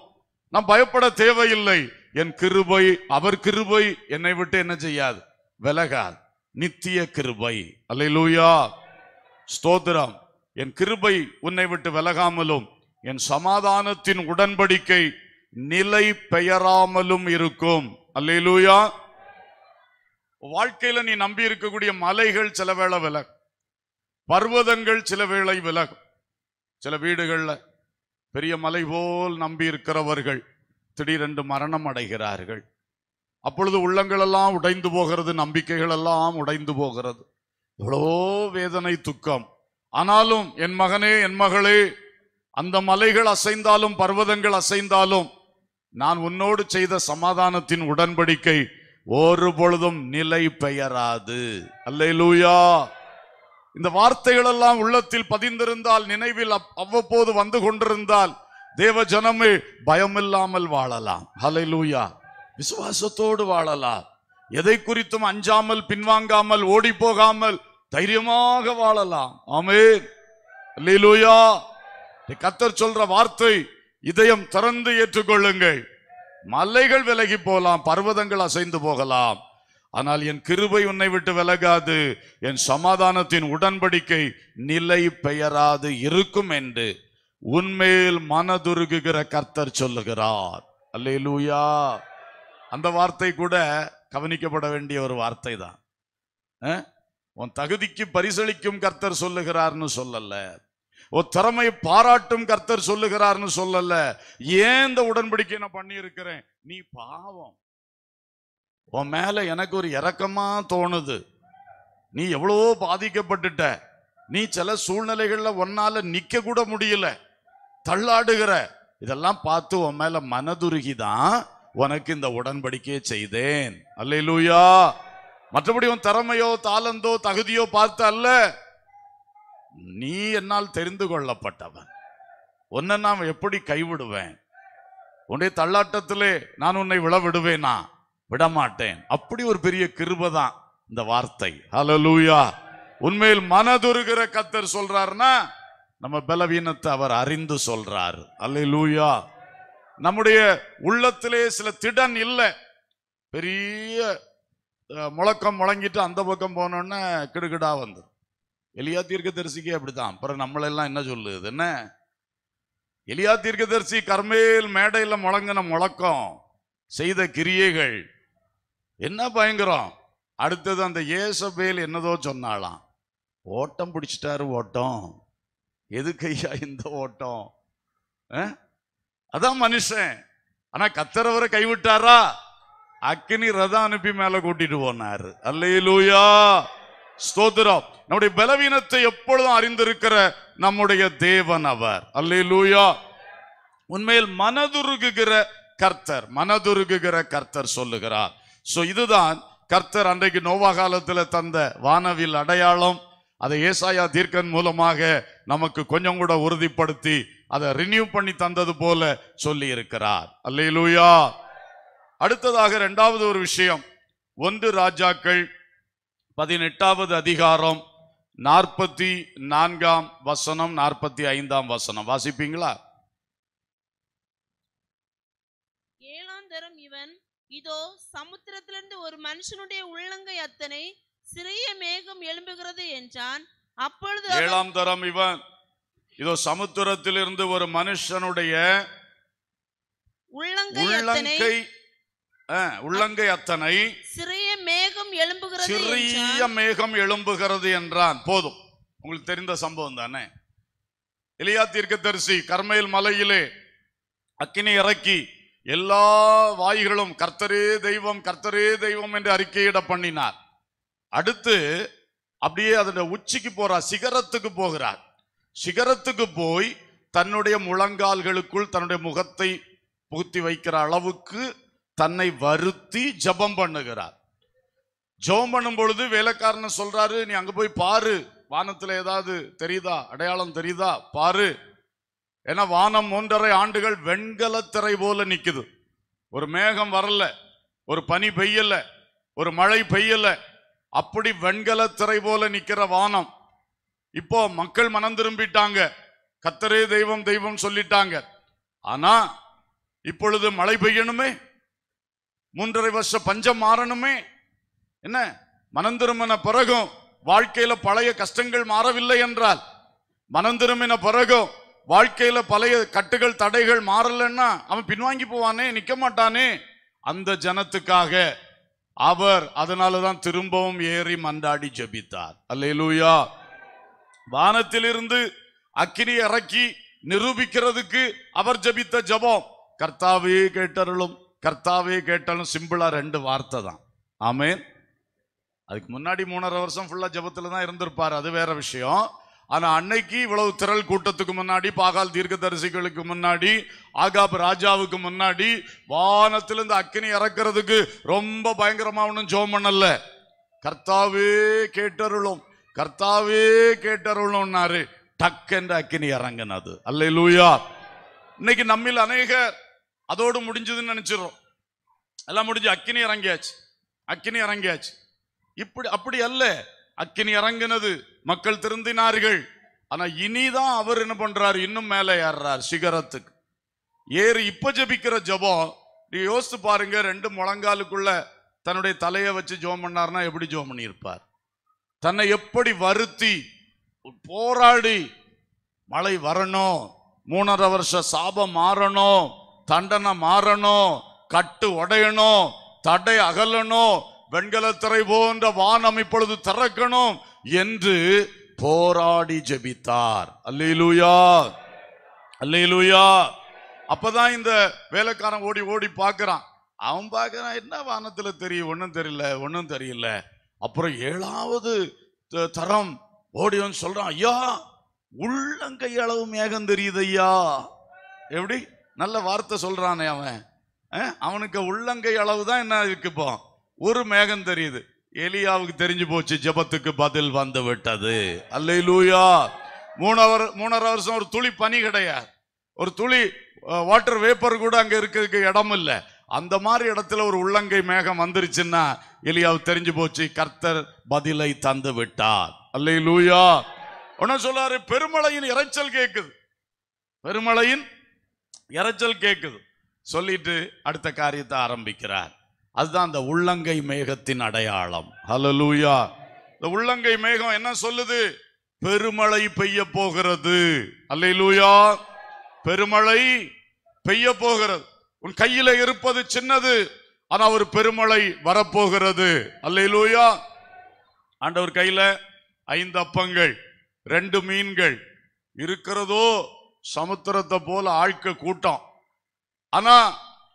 Speaker 1: நான் பயப்பட தேவையில்லை. என் கிருபை அவர் கிருபை என்னை விட்டு என்ன செய்யாது? விலகாது. நித்திய கிருபை. அல்லேலூயா. ஸ்தோத்திரம். என் கிருபை உன்னை விட்டு விலகாமலும் என் சமாதானத்தின் உடன்படிக்கை நிலை பெயராமலும் இருக்கும். அல்லேலூயா. வாழ்க்கையில நீ நம்பி இருக்கக்கூடிய மலைகள் சில வேளை விலகும். பர்வதங்கள் சில வேளை விலகும். சில வீடுகள்ல பெரிய மலை போல் நம்பி இருக்கிறவர்கள் திடீரென்று மரணம் அடைகிறார்கள். அப்பொழுது உள்ளங்கள் எல்லாம் உடைந்து போகிறது நம்பிக்கைகள் எல்லாம் உடைந்து போகிறது. எவ்வளோ வேதனை துக்கம். ஆனாலும் என் மகனே என் மகளே அந்த மலைகள் அசைந்தாலும் பர்வதங்கள் அசைந்தாலும் நான் உன்னோடு செய்த சமாதானத்தின் உடன்படிக்கை ஒரு பொழுதும் நிலை பெயராது. அல்லேலூயா. இந்த வார்த்தைகள் எல்லாம் உள்ளத்தில் பதிந்திருந்தால் நினைவில் அப்- அவ்வப்போது வந்து கொண்டிருந்தால் தேவ ஜனமே பயமில்லாமல் வாழலாம். ஹalleluya விசுவாசத்தோடு வாழலாம். எதை குறித்தும் அஞ்சாமல் பின்வாங்காமல் ஓடி போகாமல் தைரியமாக வாழலாம். ஆமே அல்லேலூயா. கத்தர் சொல்ற வார்த்தை இதயம் திறந்து ஏற்றுக்கொள்ளுங்கள். மலைகள் விலகி போகலாம் பர்வதங்கள் அசைந்து போகலாம். ஆனால் என் கிருபை உன்னை விட்டு விலகாது. என் சமாதானத்தின் உடன்படிக்கை நிலை பெயராது இருக்கும் என்று உன்மேல் மனதுருகுகிற கர்த்தர் சொல்லுகிறார். அல்லேலூயா. அந்த வார்த்தை கூட கவனிக்கப்பட வேண்டிய ஒரு வார்த்தை தான். உன் தகுதிக்கு பரிசளிக்கும் கர்த்தர் சொல்லுகிறார்னு சொல்லல. ஓ திறமையை பாராட்டும் கர்த்தர் சொல்லுகிறார்னு சொல்லல. ஏன் இந்த உடன்படிக்கை நான் பண்ணியிருக்கிறேன்? நீ பாவம். உன் மேல எனக்கு ஒரு இறக்கமா தோணுது. நீ எவ்வளவோ பாதிக்கப்பட்டுட்ட. நீ சில சூழ்நிலைகள்ல ஒன்னால நிக்க கூட முடியல. தள்ளாடுகிற. இதெல்லாம் பார்த்து உன் மேல மனதுருகிதான் உனக்கு இந்த உடன்படிக்கையை செய்தேன். அல்லையிலூயா மற்றபடி உன் திறமையோ தாளந்தோ தகுதியோ பார்த்து அல்ல. நீ என்னால் தெரிந்து கொள்ளப்பட்டவன். உன்னை நான் எப்படி கைவிடுவேன்? உன்னுடைய தள்ளாட்டத்திலே நான் உன்னை விழ விடுவேனா விடமாட்டேன். அப்படி ஒரு பெரிய கிருபை தான் இந்த வார்த்தை. ஹலலூயா உண்மையில் மனதுருகிற கத்தர் சொல்றாருன்னா நம்ம பலவீனத்தை அவர் அறிந்து சொல்றார். அல்லூயா நம்முடைய உள்ளத்திலே சில திடன் இல்லை. பெரிய முழக்கம் முழங்கிட்டு அந்த பக்கம் போனோன்னே கிடுகிடா வந்துடும் எலியா தீர்க்கதரிசிக்கே அப்படிதான் அப்புறம் நம்மளெல்லாம் என்ன சொல்லுது? என்ன? எலியா தீர்க்கதரிசி கர்மேல் மேடையில் முழங்கின முழக்கம் செய்த கிரியைகள். என்ன பயங்கரம்? அடுத்தது அந்த ஏசபேல் என்னதோ சொன்னாலாம் ஓட்டம் பிடிச்சிட்டாரு ஓட்டம். எதுக்கு ஐயா இந்த ஓட்டம்? அதான் மனுஷன். ஆனா கத்தரவரை கைவிட்டாரா? அக்கினி ரதம் அனுப்பி மேல கூட்டிட்டு போனாரு. அல்லையிலூயா ஸ்தோத்திரம். நம்முடைய பலவீனத்தை எப்பொழுதும் அறிந்திருக்கிற நம்முடைய தேவன் அவர். அல்லேலூயா. உண்மையில் மனதுருகுகிற கர்த்தர் மனதுருகுகிற கர்த்தர் சொல்லுகிறார். சோ இதுதான் கர்த்தர் அன்றைக்கு நோவா காலத்துல தந்த வானவில் அடையாளம். அதை ஏசாயா தீர்க்கன் மூலமாக நமக்கு கொஞ்சம் கூட உறுதிப்படுத்தி அதை ரினியூ பண்ணி தந்தது போல சொல்லி இருக்கிறார் அல்லையிலூயா அடுத்ததாக இரண்டாவது ஒரு விஷயம். ஒன்று ராஜாக்கள் பதினெட்டாவது அதிகாரம் நாற்பத்தி நான்காம் வசனம் நாற்பத்தி ஐந்தாம் வசனம். வாசிப்பீங்களா?
Speaker 2: ஏழாம் தரம் இவன் இதோ சமுத்திரத்திலிருந்து ஒரு மனுஷனுடைய உள்ளங்கை அத்தனை சிறிய மேகம் எழும்புகிறது என்றான். அப்பொழுது
Speaker 1: ஏழாம் தரம் இவன் இதோ சமுத்திரத்திலிருந்து ஒரு மனுஷனுடைய
Speaker 2: உள்ளங்கை
Speaker 1: உள்ளங்கை அத்தனை
Speaker 2: சிறிய மேகம் எழும்புகிறது
Speaker 1: சிறிய மேகம் எழும்புகிறது என்றான். போதும். உங்களுக்கு தெரிந்த சம்பவம் தானே? எலியா தீர்க்கதரிசி கர்மேல் மலையிலே அக்கினி இறக்கி எல்லா வாய்களும் கர்த்தரே தெய்வம் கர்த்தரே தெய்வம் என்று அறிக்கையிட பண்ணினார். அடுத்து அப்படியே அதோட உச்சிக்கு போறார் சிகரத்துக்கு போகிறார். சிகரத்துக்கு போய் தன்னுடைய முழங்கால்களுக்குள் தன்னுடைய முகத்தை புகுத்தி வைக்கிற அளவுக்கு தன்னை வருத்தி ஜெபம் பண்ணுகிறார். ஜோம் பண்ணும் பொழுது வேலைக்காரன் சொல்றாரு நீ அங்க போய் பாரு. வானத்துல ஏதாவது தெரியுதா? அடையாளம் தெரியுதா? பாரு. ஏன்னா வானம் மூன்றரை ஆண்டுகள் வெண்கலத்திரை போல நிக்குது. ஒரு மேகம் வரல ஒரு பனி பெய்யல ஒரு மழை பெய்யல அப்படி வெண்கலத்திரை போல நிக்கிற வானம். இப்போ மக்கள் மனம் திரும்பிட்டாங்க. கத்தரே தெய்வம் தெய்வம் சொல்லிட்டாங்க. ஆனா இப்பொழுது மழை பெய்யணுமே? மூன்றரை வருஷம் பஞ்சம் மாறணுமே? என்ன? மனம் திரும்பின பிறகும் வாழ்க்கையில பழைய கஷ்டங்கள் மாறவில்லை என்றால் மனம் திரும்பின பிறகும் வாழ்க்கையில பழைய கட்டுகள் தடைகள் மாறலன்னா அவன் பின்வாங்கி போவானே நிக்க மாட்டானே. அந்த ஜனத்துக்காக அவர் அதனாலதான் திரும்பவும் ஏறி மன்றாடி ஜெபித்தார். அல்லேலூயா. வானத்திலிருந்து அக்கினி இறக்கி நிரூபிக்கிறதுக்கு அவர் ஜெபித்த ஜெபம். கர்த்தாவே கேட்டருளும் கர்த்தாவே கேட்டாலும் சிம்பிளா ரெண்டு வார்த்தை தான். ஆமேன். அதுக்கு முன்னாடி மூணரை வருஷம் ஃபுல்லாக ஜபத்தில் தான் இருந்திருப்பார் அது வேற விஷயம். ஆனால் அன்னைக்கு இவ்வளவு திரள் கூட்டத்துக்கு முன்னாடி பாகால் தீர்க்கதரிசிகளுக்கு முன்னாடி ஆகாப் ராஜாவுக்கு முன்னாடி வானத்திலிருந்து அக்கினி இறக்குறதுக்கு ரொம்ப பயங்கரமா ஒன்றும் ஜோம் பண்ணல. கர்த்தாவே கேட்டருளும் கர்த்தாவே கேட்டருளும்னாரு. என்ற அக்கினி இறங்கினது. அல்லேலூயா. இன்னைக்கு நம்மில் அநேகர் அதோடு முடிஞ்சதுன்னு நினைச்சிடறோம். எல்லாம் முடிஞ்சு அக்கினி இறங்கியாச்சு. அக்கினி இறங்கியாச்சு. இப்படி அப்படி அல்ல. அக்கினி இறங்கினது மக்கள் திருந்தினார்கள். ஆனா இனிதான் அவர் என்ன பண்றாரு? இன்னும் மேலே ஏறார் சிகரத்துக்கு. ஏறி இப்ப ஜெபிக்கிற ஜெபம் நீ யோசித்து பாருங்க ரெண்டு முழங்காலுக்குள்ள தன்னுடைய தலையை வச்சு ஜோம் பண்ணார்னா எப்படி ஜோம் பண்ணியிருப்பார்? தன்னை எப்படி வருத்தி போராடி மழை வரணும் மூணரை வருஷ சாபம் மாறணும் தண்டனை மாறணும் கட்டு உடையணும் தடை அகலணும் வெண்கலத்திரை போன்ற வானம் இப்பொழுது திறக்கணும் என்று போராடி ஜெபித்தார். அல்லேலூயா. அல்லேலூயா. அப்பதான் இந்த வேலைக்காரன் ஓடி ஓடி பார்க்கறான். அவன் பார்க்கறான் என்ன வானத்துல தெரியும் ஒன்றும் தெரியல ஒன்றும் தெரியல. அப்புறம் ஏழாவது த- தரம் ஓடி வந்து சொல்றான் ஐயா உள்ளங்கை அளவு மேகம் தெரியுது ஐயா. எப்படி? நல்ல வார்த்தை சொல்றானே அவன். அவனுக்கு உள்ளங்கை அளவு தான் என்ன இருக்கு ஒரு மேகம் தெரியுது. எலியாவுக்கு தெரிஞ்சு போச்சு ஜெபத்துக்கு பதில் வந்து விட்டது. அல்லேலூயா. மூணவர் மூணரை வருஷம் ஒரு துளி பனி கிடையாது. ஒரு துளி வாட்டர் வேப்பர் கூட அங்கே இருக்கிறதுக்கு இடம் இல்லை. அந்த மாதிரி இடத்துல ஒரு உள்ளங்கை மேகம் வந்துருச்சுன்னா எலியாவுக்கு தெரிஞ்சு போச்சு கர்த்தர் பதிலை தந்து விட்டார். அல்லை லூயா ஒன்ன சொல்லாரு பெருமழையின் இறைச்சல் கேட்குது. பெருமழையின் இரைச்சல் கேட்குது. சொல்லிட்டு அடுத்த காரியத்தை ஆரம்பிக்கிறார். அதுதான் அந்த உள்ளங்கை மேகத்தின் அடையாளம். ஹalleluya இந்த உள்ளங்கை மேகம் என்ன சொல்லுது? பெருமழை பெய்ய போகிறது. அல்லேலூயா பெருமழை பெய்ய போகிறது. உன் கையில இருப்பது சின்னது ஆனா ஒரு பெருமழை வரப்போகிறது. அல்லேலூயா ஆண்டவர் கையில ஐந்து அப்பங்கள் ரெண்டு மீன்கள் இருக்கிறதோ சமுத்திரத்தை போல ஆழ்க்க கூட்டம். ஆனா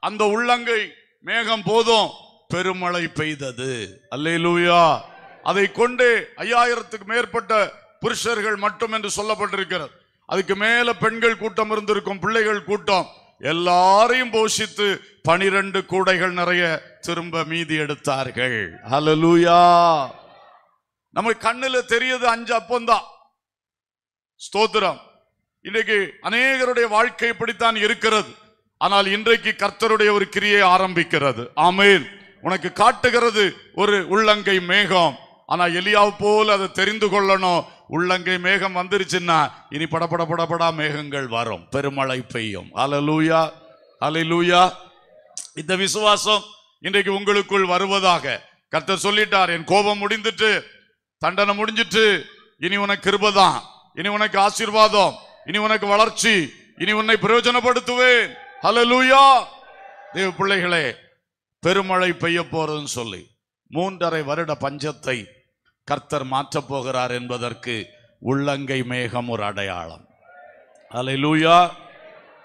Speaker 1: அந்த உள்ளங்கை மேகம் போதும். பெருமழை பெய்தது. அல்லேலூயா. அதை கொண்டு ஐயாயிரத்துக்கு மேற்பட்ட புருஷர்கள் மட்டும் என்று சொல்லப்பட்டிருக்கிறது. அதுக்கு மேல பெண்கள் கூட்டம் இருந்திருக்கும் பிள்ளைகள் கூட்டம். எல்லாரையும் போஷித்து பனிரெண்டு கூடைகள் நிறைய திரும்ப மீதி எடுத்தார்கள். ஹலலூயா நம்ம கண்ணுல தெரியுது அஞ்சு அப்பந்தான். ஸ்தோத்திரம். இன்னைக்கு அநேகருடைய வாழ்க்கை இப்படித்தான் இருக்கிறது. ஆனால் இன்றைக்கு கர்த்தருடைய ஒரு கிரியை ஆரம்பிக்கிறது. ஆமென். உனக்கு காட்டுகிறது ஒரு உள்ளங்கை மேகம். ஆனா எலியாவு போல் அதை தெரிந்து கொள்ளணும். உள்ளங்கை மேகம் வந்துருச்சுன்னா இனி படபட படபடா மேகங்கள் வரும். பெருமழை பெய்யும். அலலூயா அலைலூயா இந்த விசுவாசம் இன்றைக்கு உங்களுக்குள் வருவதாக கர்த்தர் சொல்லிட்டார். என் கோபம் முடிந்துட்டு தண்டனை முடிஞ்சிட்டு இனி உனக்கு கிருபதான் இனி உனக்கு ஆசீர்வாதம். இனி உனக்கு வளர்ச்சி. இனி உன்னை பிரயோஜனப்படுத்துவேன். ஹலலூயா தேவ பிள்ளைகளே பெருமழை பெய்ய போறதுன்னு சொல்லி மூன்றரை வருட பஞ்சத்தை கர்த்தர் மாற்றப் போகிறார் என்பதற்கு உள்ளங்கை மேகம் ஒரு அடையாளம். ஹalleluya.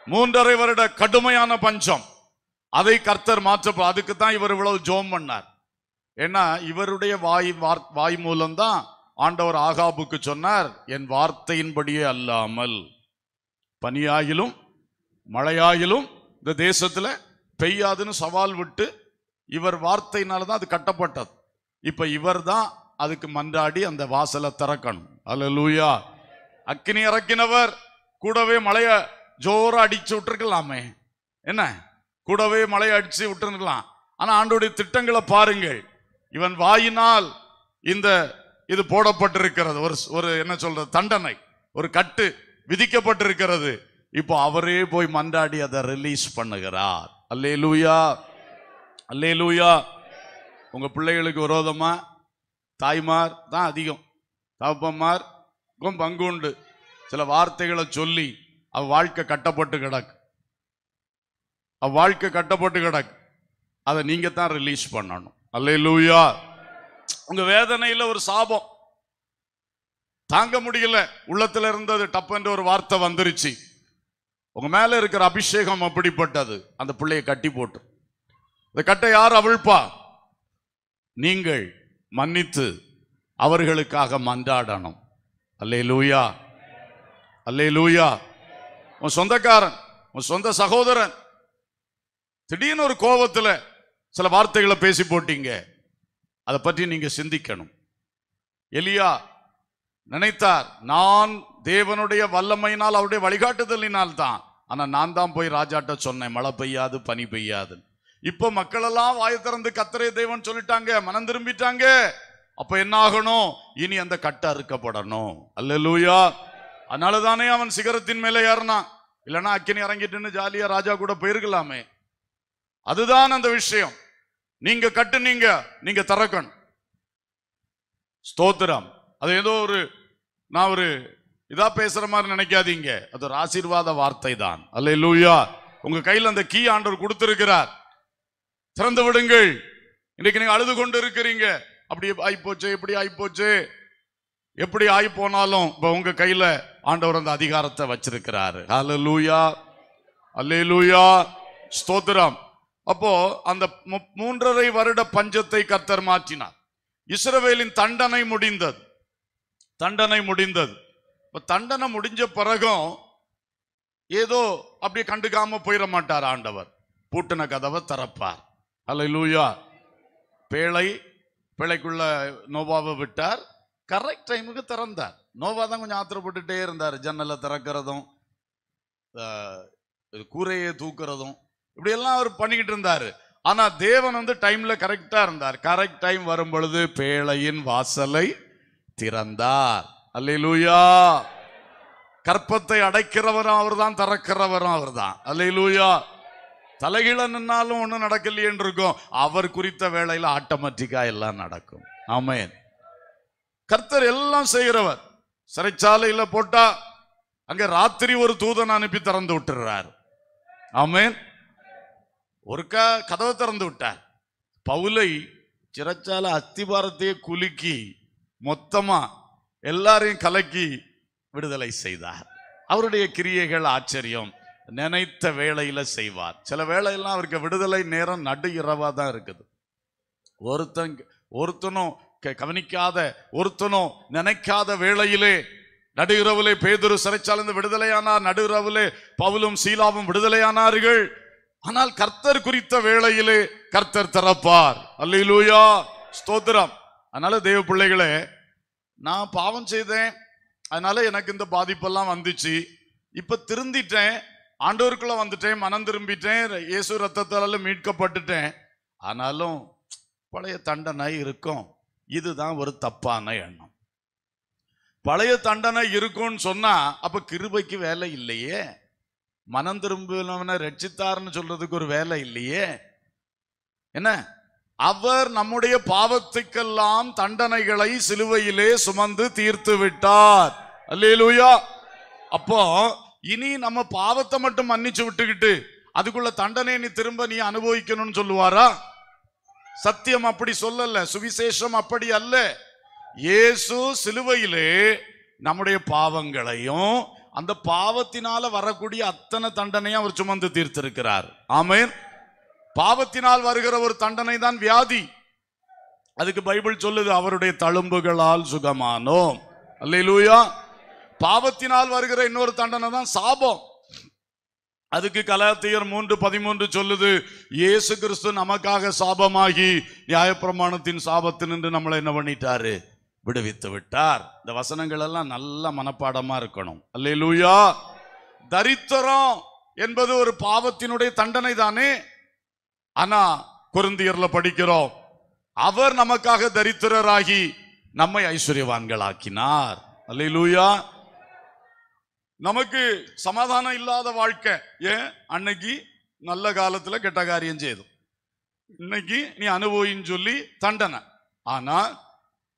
Speaker 1: மூன்றரை வருட கடுமையான பஞ்சம். அதை கர்த்தர் மாற்ற அதுக்கு தான் இவர் இவ்வளவு ஜோம் பண்ணார். ஏன்னா இவருடைய வாய் வாய் மூலம்தான் ஆண்டவர் ஆகாபுக்கு சொன்னார் என் வார்த்தையின்படியே அல்லாமல் பனியாயிலும் மழையாயிலும் இந்த தேசத்தில் பெய்யாதுன்னு சவால் விட்டு இவர் வார்த்தையினால தான் அது கட்டப்பட்டது. இப்போ இவர் தான் அதுக்கு மன்றாடி அந்த வாசலை திறக்கணும். அல்லேலூயா அக்கினி இறக்கினவர் கூடவே மழைய ஜோராக அடிச்சு விட்டுருக்கலாமே. என்ன? கூடவே மழையை அடிச்சு விட்டுருக்கலாம். ஆனால் ஆண்டோடைய திட்டங்களை பாருங்கள். இவன் வாயினால் இந்த இது போடப்பட்டிருக்கிறது. ஒரு ஒரு என்ன சொல்றது? தண்டனை. ஒரு கட்டு விதிக்கப்பட்டிருக்கிறது. இப்போ அவரே போய் மன்றாடி அதை ரிலீஸ் பண்ணுகிறார். அல்லே லூயா உங்கள் பிள்ளைகளுக்கு விரோதமா? தாய்மார் தான் அதிகம். தகப்பன்மார் பங்கு உண்டு. சில வார்த்தைகளை சொல்லி அவ வாழ்க்கை கட்டப்பட்டு கிடக்கு. அவ வாழ்க்கை கட்டப்பட்டு கிடக்கு. அதை நீங்கள் தான் ரிலீஸ் பண்ணணும். அல்லே லூயா உங்கள் வேதனையில் ஒரு சாபம். தாங்க முடியல. உள்ளத்தில் இருந்தது டப்புன்ற ஒரு வார்த்தை வந்துருச்சு. உங்க மேல இருக்கிற அபிஷேகம் அப்படிப்பட்டது. அந்த பிள்ளையை கட்டி போட்டு. இந்த கட்டை யார் அவிழ்ப்பா? நீங்கள் மன்னித்து அவர்களுக்காக மன்றாடணும். அல்லே லூயா அல்லே லூயா உன் சொந்தக்காரன் உன் சொந்த சகோதரன். திடீர்னு ஒரு கோபத்தில் சில வார்த்தைகளை பேசி போட்டீங்க. அதை பற்றி நீங்க சிந்திக்கணும். எலியா நினைத்தார். நான் தேவனுடைய வல்லமையினால் அவருடைய வழிகாட்டுதலினால் தான் ஆனால் நான் தான் போய் ராஜாட்ட சொன்னேன் மழை பெய்யாது பனி பெய்யாது. இப்போ மக்களெல்லாம் எல்லாம் திறந்து கத்தரே தேவன் சொல்லிட்டாங்க மனம் திரும்பிட்டாங்க. அப்போ என்ன ஆகணும்? இனி அந்த கட்டை அறுக்கப்படணும். அல்ல லூயா அதனால தானே அவன் சிகரத்தின் மேலே ஏறினான். இல்லைன்னா அக்கினி இறங்கிட்டுன்னு ஜாலியாக ராஜா கூட போயிருக்கலாமே. அதுதான் அந்த விஷயம். நீங்க கட்டுனீங்க நீங்க திறக்கணும். ஸ்தோத்திரம். அது ஏதோ ஒரு நான் ஒரு இதா பேசுற மாதிரி நினைக்காதீங்க. அது ஒரு ஆசீர்வாத வார்த்தை தான் அல்லேலூயா. உங்க கையில் அந்த கீ ஆண்டவர் கொடுத்திருக்கிறார். திறந்து விடுங்கள். இன்னைக்கு நீங்க அழுது கொண்டு இருக்கிறீங்க அப்படி ஆயிப்போச்சு எப்படி ஆயிப்போச்சு. எப்படி ஆகி போனாலும் இப்போ உங்க கையில ஆண்டவர் அந்த அதிகாரத்தை வச்சிருக்கிறாரு. ஆளு லூயா அல்லே லூயா ஸ்தோத்திரம். அப்போ அந்த மூன்றரை வருட பஞ்சத்தை கர்த்தர் மாற்றினார். இஸ்ரவேலின் தண்டனை முடிந்தது. தண்டனை முடிந்தது. இப்போ தண்டனை முடிஞ்ச பிறகும் ஏதோ அப்படியே கண்டுக்காம போயிட மாட்டார் ஆண்டவர். பூட்டின கதவை திறப்பார். அல்ல லூயா பேழை பிழைக்குள்ள நோவாவை விட்டார். கரெக்ட் டைமுக்கு திறந்தார். நோவா தான் கொஞ்சம் ஆத்திரப்பட்டுட்டே இருந்தார். ஜன்னலை திறக்கிறதும் கூரையை தூக்குறதும். இப்படியெல்லாம் அவர் பண்ணிக்கிட்டு இருந்தார். ஆனால் தேவன் வந்து டைமில் கரெக்டாக இருந்தார். கரெக்ட் டைம் வரும் பொழுது பேழையின் வாசலை திறந்தார். அல்லையிலூயா கற்பத்தை அடைக்கிறவரும் அவர் தான் திறக்கிறவரும் அவர் தான் அல்லையிலூயா தலைகீழ நின்னாலும் ஒன்றும் நடக்கலையேன்னு இருக்கும் அவர் குறித்த வேலையில் ஆட்டோமேட்டிக்கா எல்லாம் நடக்கும். ஆமையன் கர்த்தர் எல்லாம் செய்கிறவர். சிறைச்சாலையில் போட்டா அங்க ராத்திரி ஒரு தூதன் அனுப்பி திறந்து விட்டுறார். ஆமேன். ஒருக்கா கதவை திறந்து விட்டார். பவுலை சிறைச்சாலை அஸ்திபாரத்தையே குலுக்கி மொத்தமா எல்லாரையும் கலக்கி விடுதலை செய்தார். அவருடைய கிரியைகள் ஆச்சரியம். நினைத்த வேளையில செய்வார். சில வேளையெல்லாம் அவருக்கு விடுதலை நேரம் நடு இரவா தான் இருக்குது. ஒருத்தன் ஒருத்தனும் க- கவனிக்காத ஒருத்தனும் நினைக்காத வேளையிலே நடு இரவிலே பேதுரு சிறைச்சாலிருந்து விடுதலையானார். நடு இரவுலே பவுலும் சீலாவும் விடுதலையானார்கள். ஆனால் கர்த்தர் குறித்த வேளையிலே கர்த்தர் திறப்பார். அல்லூயா ஸ்தோத்திரம். அதனால தேவ பிள்ளைகளே நான் பாவம் செய்தேன். அதனால எனக்கு இந்த பாதிப்பெல்லாம் வந்துச்சு. இப்ப திருந்திட்டேன். ஆண்டோருக்குள்ள வந்துட்டேன். மனம் திரும்பிட்டேன். இயேசு ரத்தத்தால மீட்கப்பட்டுட்டேன். ஆனாலும் பழைய தண்டனை இருக்கும். இதுதான் ஒரு தப்பான எண்ணம். பழைய தண்டனை இருக்கும்னு சொன்னா அப்ப கிருபைக்கு வேலை இல்லையே. மனம் திரும்பினவனை ரட்சித்தார்னு சொல்றதுக்கு ஒரு வேலை இல்லையே. என்ன? அவர் நம்முடைய பாவத்துக்கெல்லாம் தண்டனைகளை சிலுவையிலே சுமந்து தீர்த்து விட்டார். அல்லேலூயா. அப்போ இனி நம்ம பாவத்தை மட்டும் மன்னிச்சு விட்டுக்கிட்டு அதுக்குள்ள தண்டனை நீ திரும்ப நீ அனுபவிக்கணும்னு சொல்லுவாரா? சத்தியம் அப்படி சொல்லல சுவிசேஷம் அப்படி அல்ல. இயேசு சிலுவையிலே நம்முடைய பாவங்களையும் அந்த பாவத்தினால வரக்கூடிய அத்தனை தண்டனையும் அவர் சுமந்து தீர்த்திருக்கிறார். ஆமேன். பாவத்தினால் வருகிற ஒரு தண்டனை தான் வியாதி. அதுக்கு பைபிள் சொல்லுது அவருடைய தழும்புகளால் சுகமானோம். அல்லையிலூயா பாவத்தினால் வருகிற இன்னொரு தண்டனை தான் சாபம். அதுக்கு கலாத்தியர் மூன்று பதிமூன்று சொல்லுது இயேசு கிறிஸ்து நமக்காக சாபமாகி நியாயப்பிரமாணத்தின் சாபத்தினின்று நம்மளை என்ன பண்ணிட்டாரு? விடுவித்து விட்டார். இந்த வசனங்கள் எல்லாம் நல்ல மனப்பாடமா இருக்கணும். அல்லேலூயா. தரித்திரம் என்பது ஒரு பாவத்தினுடைய தண்டனை தானே ஆனா குருந்தியர்ல படிக்கிறோம். அவர் நமக்காக தரித்திரராகி நம்மை ஐஸ்வர்யவான்களாக்கினார். அல்லூயா நமக்கு சமாதானம் இல்லாத வாழ்க்கை. ஏன்? அன்னைக்கு நல்ல காலத்துல கெட்ட காரியம் செய்தோம். இன்னைக்கு நீ அனுபவின்னு சொல்லி தண்டனை. ஆனா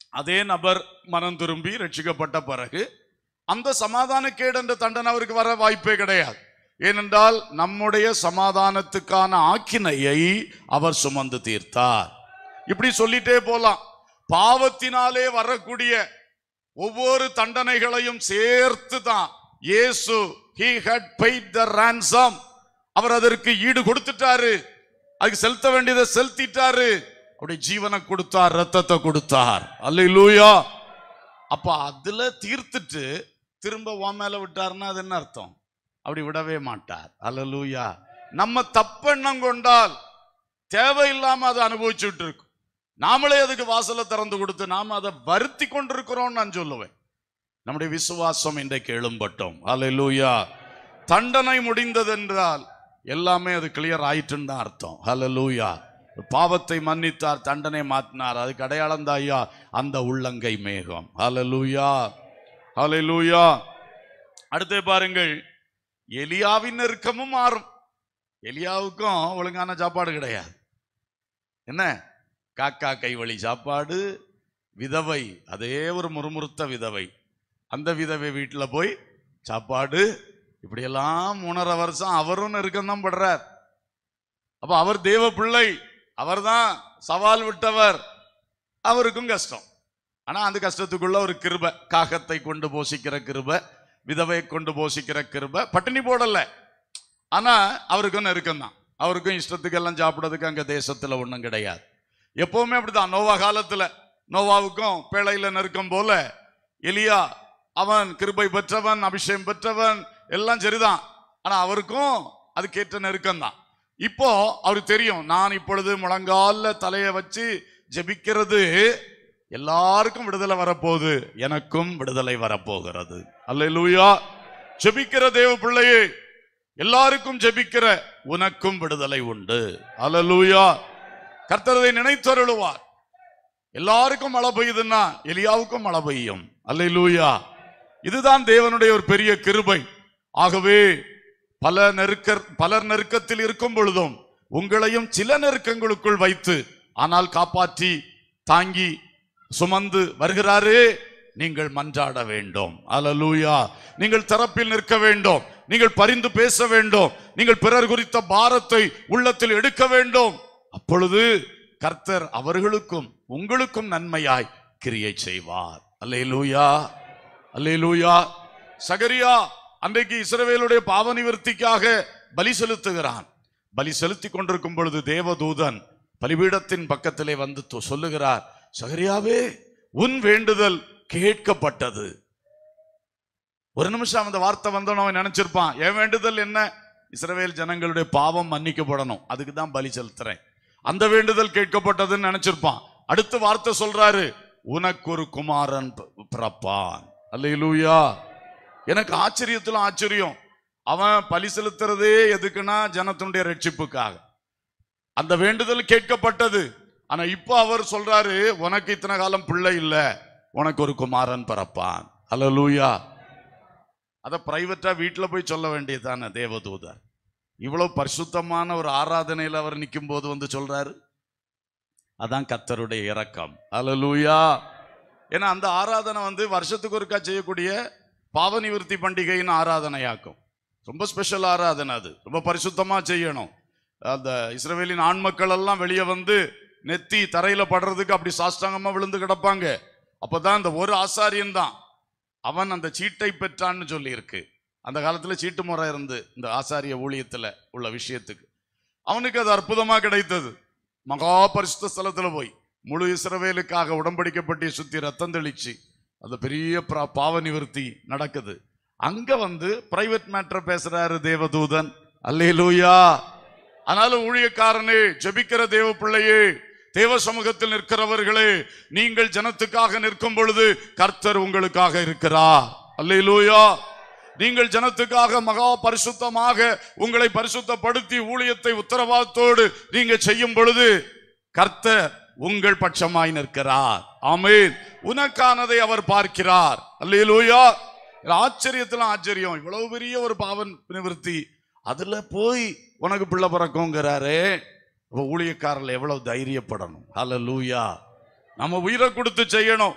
Speaker 1: அதே நபர் மனம் திரும்பி ரட்சிக்கப்பட்ட பிறகு அந்த சமாதான கேடு என்ற தண்டனை அவருக்கு வர வாய்ப்பே கிடையாது. ஏனென்றால் நம்முடைய சமாதானத்துக்கான ஆக்கினையை அவர் சுமந்து தீர்த்தார். இப்படி சொல்லிட்டே போலாம். பாவத்தினாலே வரக்கூடிய ஒவ்வொரு தண்டனைகளையும் சேர்த்து தான் Yesu he had paid the ransom அவர் அதற்கு ஈடு கொடுத்துட்டாரு. அதுக்கு செலுத்த வேண்டியதை செலுத்திட்டாரு. அப்படி ஜீவனை கொடுத்தார் ரத்தத்தை கொடுத்தார். அல்லேலூயா அப்ப அதுல தீர்த்துட்டு திரும்ப உன் மேல விட்டாருன்னா அது என்ன அர்த்தம்? அப்படி விடவே மாட்டார். அலலூயா நம்ம தப்பெண்ணம் கொண்டால் தேவையில்லாம அதை அனுபவிச்சுட்டு இருக்கும் நாமளே அதுக்கு வாசலை திறந்து கொடுத்து நாம் அதை வருத்தி கொண்டிருக்கிறோம் நான் சொல்லுவேன். நம்முடைய விசுவாசம் இன்றைக்கு எழும்பட்டோம். அலலூயா தண்டனை முடிந்ததென்றால் எல்லாமே அது கிளியர் ஆயிட்டுன்னு தான் அர்த்தம். ஹலலூயா பாவத்தை மன்னித்தார் தண்டனை மாற்றினார். அதுக்கு அடையாளம் ஐயா அந்த உள்ளங்கை மேகம். ஹலலூயா ஹலலூயா அடுத்து பாருங்கள். எலியாவின் நெருக்கமும் மாறும். எலியாவுக்கும் ஒழுங்கான சாப்பாடு கிடையாது. என்ன? காக்கா கைவழி சாப்பாடு விதவை அதே ஒரு முறுமுறுத்த விதவை. அந்த விதவை வீட்டில் போய் சாப்பாடு இப்படியெல்லாம் மூணரை வருஷம் அவரும் நெருக்கம்தான் படுறார். அப்போ அவர் தேவ பிள்ளை அவர்தான் சவால் விட்டவர். அவருக்கும் கஷ்டம். ஆனால் அந்த கஷ்டத்துக்குள்ள ஒரு கிருப காகத்தை கொண்டு போஷிக்கிற கிருபை விதவை கொண்டு போஷிக்கிற கிருபை. பட்டினி போடல. ஆனா அவருக்கும் நெருக்கம் அவருக்கும் இஷ்டத்துக்கு எல்லாம் அங்கே தேசத்தில் ஒன்றும் கிடையாது. எப்பவுமே அப்படிதான். நோவா காலத்தில் நோவாவுக்கும் பேழையில் நெருக்கம் போல எலியா அவன் கிருபை பெற்றவன் அபிஷேகம் பெற்றவன் எல்லாம் சரிதான். ஆனால் அவருக்கும் அதுக்கேற்ற நெருக்கம் தான் இப்போ அவருக்கு தெரியும் நான் இப்பொழுது முழங்கால தலையை வச்சு ஜெபிக்கிறது எல்லாருக்கும் விடுதலை வரப்போகுது. எனக்கும் விடுதலை வரப்போகிறது. அல்லேலூயா. ஜெபிக்கிற தேவ பிள்ளையே எல்லாருக்கும் ஜெபிக்கிற உனக்கும் விடுதலை உண்டு. அல்லேலூயா. கர்த்தரதை நினைத்தருளுவார். எல்லாருக்கும் மழை பெய்யுதுன்னா எலியாவுக்கும் மழை பெய்யும். அல்லேலூயா. இதுதான் தேவனுடைய ஒரு பெரிய கிருபை. ஆகவே பல நெருக்க பலர் நெருக்கத்தில் இருக்கும் பொழுதும் உங்களையும் சில நெருக்கங்களுக்குள் வைத்து ஆனால் காப்பாற்றி தாங்கி சுமந்து வருகிறாரு நீங்கள் மன்றாட வேண்டும். அலலூயா நீங்கள் தரப்பில் நிற்க வேண்டும். நீங்கள் பரிந்து பேச வேண்டும். நீங்கள் பிறர் குறித்த பாரத்தை உள்ளத்தில் எடுக்க வேண்டும். அப்பொழுது கர்த்தர் அவர்களுக்கும் உங்களுக்கும் நன்மையாய் கிரியை செய்வார். அல்லே லூயா அல்லே லூயா சகரியா அன்றைக்கு இஸ்ரவேலுடைய பாவ நிவர்த்திக்காக பலி செலுத்துகிறான். பலி செலுத்தி கொண்டிருக்கும் பொழுது தேவதூதன் பலிபீடத்தின் பக்கத்திலே வந்து சொல்லுகிறார். சகரியாவே உன் வேண்டுதல் கேட்கப்பட்டது. ஒரு நிமிஷம் அந்த வார்த்தை வந்தவன் அவன் நினைச்சிருப்பான். என் வேண்டுதல் என்ன? இஸ்ரவேல் ஜனங்களுடைய பாவம் மன்னிக்கப்படணும். அதுக்கு தான் பலி செலுத்துறேன். அந்த வேண்டுதல் கேட்கப்பட்டதுன்னு நினைச்சிருப்பான். அடுத்த வார்த்தை சொல்றாரு உனக்கு ஒரு குமாரன் பி- பிறப்பான். அல்லேலூயா. எனக்கு ஆச்சரியத்துல ஆச்சரியம். அவன் பலி செலுத்துறதே எதுக்குன்னா ஜனத்தினுடைய ரட்சிப்புக்காக. அந்த வேண்டுதல் கேட்கப்பட்டது. ஆனா இப்போ அவர் சொல்றாரு உனக்கு இத்தனை காலம் பிள்ளை இல்லை உனக்கு ஒரு குமாரன் பிறப்பான். ஹலோ லூயா அதை பிரைவேட்டா வீட்டில் போய் சொல்ல வேண்டியதுதானே தேவதூதர். இவ்வளவு பரிசுத்தமான ஒரு ஆராதனையில் அவர் நிற்கும் போது வந்து சொல்றாரு. அதான் கத்தருடைய இரக்கம். லூயா ஏன்னா அந்த ஆராதனை வந்து வருஷத்துக்கு ஒருக்கா செய்யக்கூடிய பாவ நிவர்த்தி பண்டிகையின் ஆராதனையாக்கும். ரொம்ப ஸ்பெஷல் ஆராதனை அது. ரொம்ப பரிசுத்தமாக செய்யணும். அந்த இஸ்ரேலின் ஆண் மக்கள் எல்லாம் வெளியே வந்து நெத்தி தரையில படுறதுக்கு அப்படி சாஷ்டாங்கமா விழுந்து கிடப்பாங்க. அப்பதான் இந்த ஒரு ஆசாரியன் தான் அவன் அந்த சீட்டை பெற்றான்னு சொல்லியிருக்கு. அந்த காலத்துல சீட்டு முறை இருந்து இந்த ஆசாரிய ஊழியத்துல உள்ள விஷயத்துக்கு. அவனுக்கு அது அற்புதமா கிடைத்தது. மகா பரிசுத்த ஸ்தலத்துல போய் முழு இஸ்ரவேலுக்காக உடம்படிக்கப்பட்டிய சுத்தி ரத்தம் தெளிச்சு அந்த பெரிய பிரா- பாவ நிவர்த்தி நடக்குது. அங்க வந்து பிரைவேட் மேட்டர் பேசுறாரு தேவதூதன். அல்லேலூயா. ஆனாலும் ஊழியக்காரனே ஜபிக்கிற தேவ பிள்ளையே தேவ சமூகத்தில் நிற்கிறவர்களே நீங்கள் ஜனத்துக்காக நிற்கும் பொழுது கர்த்தர் உங்களுக்காக இருக்கிறார். அல்லையிலூயா நீங்கள் ஜனத்துக்காக மகா பரிசுத்தமாக உங்களை பரிசுத்தப்படுத்தி ஊழியத்தை உத்தரவாதத்தோடு நீங்க செய்யும் பொழுது கர்த்தர் உங்கள் பட்சமாய் நிற்கிறார். ஆமென். உனக்கானதை அவர் பார்க்கிறார். அல்லையிலூயா இதுல ஆச்சரியத்துல ஆச்சரியம். இவ்வளவு பெரிய ஒரு பாவன் நிவர்த்தி. அதுல போய் உனக்கு பிள்ளை பிறக்குங்கிறாரு. அப்போ ஊழியக்காரர்கள் எவ்வளவு தைரியப்படணும்? அல்லேலூயா நம்ம உயிரை கொடுத்து செய்யணும்.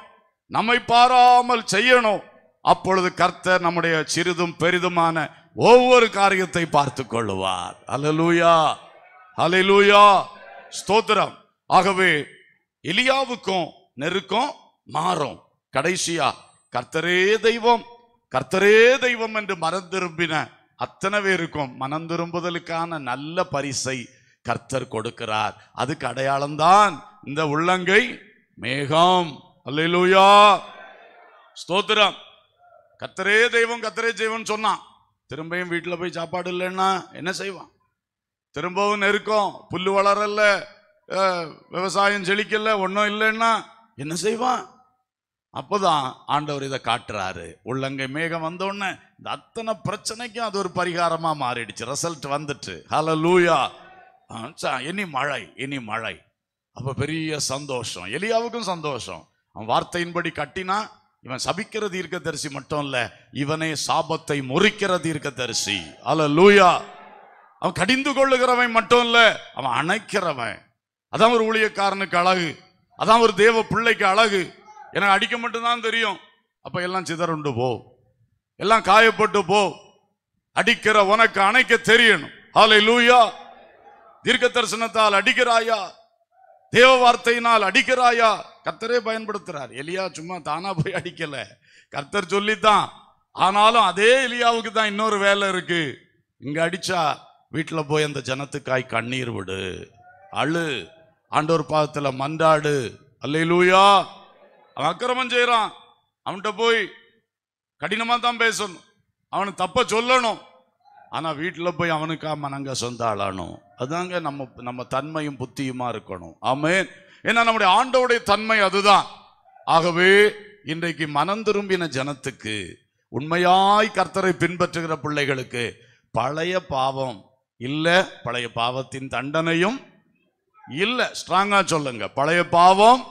Speaker 1: நம்மை பாராமல் செய்யணும். அப்பொழுது கர்த்தர் நம்முடைய சிறிதும் பெரிதுமான ஒவ்வொரு காரியத்தை பார்த்து கொள்ளுவார். அலலூயா அல்லேலூயா ஸ்தோத்திரம். ஆகவே எலியாவுக்கும் நெருக்கம் மாறும். கடைசியா கர்த்தரே தெய்வம் கர்த்தரே தெய்வம் என்று மறந்திரும்பின அத்தனை பேருக்கும் மனம் திரும்புதலுக்கான நல்ல பரிசை கர்த்தர் கொடுக்கிறார். அதுக்கு அடையாளம்தான் இந்த உள்ளங்கை மேகம். அல்லேலூயா. ஸ்தோத்திரம். கத்தரே தெய்வம் கத்தரே தெய்வம்னு சொன்னான். திரும்பியும் வீட்டில் போய் சாப்பாடு இல்லைன்னா என்ன செய்வான்? திரும்பவும் நெருக்கம். புல்லு வளரல. விவசாயம் செழிக்கல. ஒன்றும் இல்லைன்னா என்ன செய்வான்? அப்போதான் ஆண்டவர் இதை காட்டுறாரு. உள்ளங்கை மேகம் வந்தோடனே இந்த அத்தனை பிரச்சனைக்கும் அது ஒரு பரிகாரமாக மாறிடுச்சு. ரிசல்ட் வந்துட்டு. ஹலோ லூயா இனி மழை இனி மழை. அப்போ பெரிய சந்தோஷம். எலியாவுக்கும் சந்தோஷம். அவன் வார்த்தையின்படி கட்டினா இவன் சபிக்கிற தீர்க்கதரிசி மட்டும் இல்ல இவனே சாபத்தை முறிக்கிற தீர்க்கதரிசி. அல லூயா அவன் கடிந்து கொள்ளுகிறவன் மட்டும் இல்ல அவன் அணைக்கிறவன். அதான் ஒரு ஊழியக்காரனுக்கு அழகு. அதான் ஒரு தேவ பிள்ளைக்கு அழகு. எனக்கு அடிக்க மட்டும்தான் தெரியும். அப்ப எல்லாம் சிதறுண்டு போ. எல்லாம் காயப்பட்டு போ. அடிக்கிற உனக்கு அணைக்க தெரியணும். ஹாலை லூயா தீர்க்க தரிசனத்தால் அடிக்கிறாயா? தேவ வார்த்தையினால் அடிக்கிறாயா? கர்த்தரே பயன்படுத்துறார். எலியா சும்மா தானா போய் அடிக்கல. கர்த்தர் சொல்லித்தான் ஆனாலும் அதே எலியாவுக்கு தான் இன்னொரு வேலை இருக்கு. இங்க அடிச்சா வீட்டில் போய் அந்த ஜனத்துக்காய் கண்ணீர் விடு. அழு. ஆண்டோர் பாதத்தில் மன்றாடு. அல்லையிலூயா அவன் அக்கிரமம் செய்கிறான் அவன்கிட்ட போய் கடினமாக தான் பேசணும். அவனை தப்ப சொல்லணும். ஆனால் வீட்டில் போய் அவனுக்கா மனங்க சொந்த ஆளானும் அதாங்க நம்ம நம்ம தன்மையும் புத்தியுமா இருக்கணும். ஆமேன். ஏன்னா நம்முடைய ஆண்டவுடைய தன்மை அதுதான். ஆகவே இன்றைக்கு மனம் திரும்பின ஜனத்துக்கு உண்மையாய் கர்த்தரை பின்பற்றுகிற பிள்ளைகளுக்கு பழைய பாவம் இல்லை பழைய பாவத்தின் தண்டனையும் இல்லை. ஸ்ட்ராங்கா சொல்லுங்க. பழைய பாவம்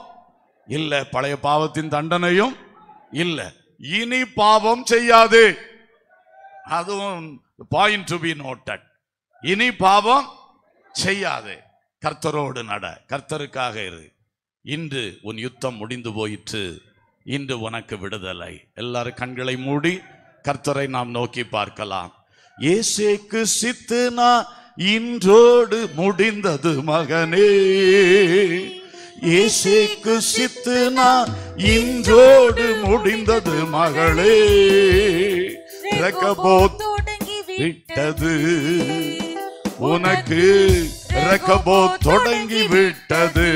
Speaker 1: இல்லை பழைய பாவத்தின் தண்டனையும் இல்லை. இனி பாவம் செய்யாது. அதுவும் பாயிண்ட் டு பி நோட்டட் இனி பாவம் செய்யாதே. கர்த்தரோடு நட கர்த்தருக்காக இரு. இன்று உன் யுத்தம் முடிந்து போயிற்று. இன்று உனக்கு விடுதலை. எல்லாரும் கண்களை மூடி கர்த்தரை நாம் நோக்கி பார்க்கலாம். இயேசுக்கு சித்துனா இன்றோடு முடிந்தது மகனே. இயேசுக்கு சித்துனா இன்றோடு முடிந்தது மகளே. ரெக்கபோத் விட்டது. உனக்கு ரெக்கபோ தொடங்கி விட்டது.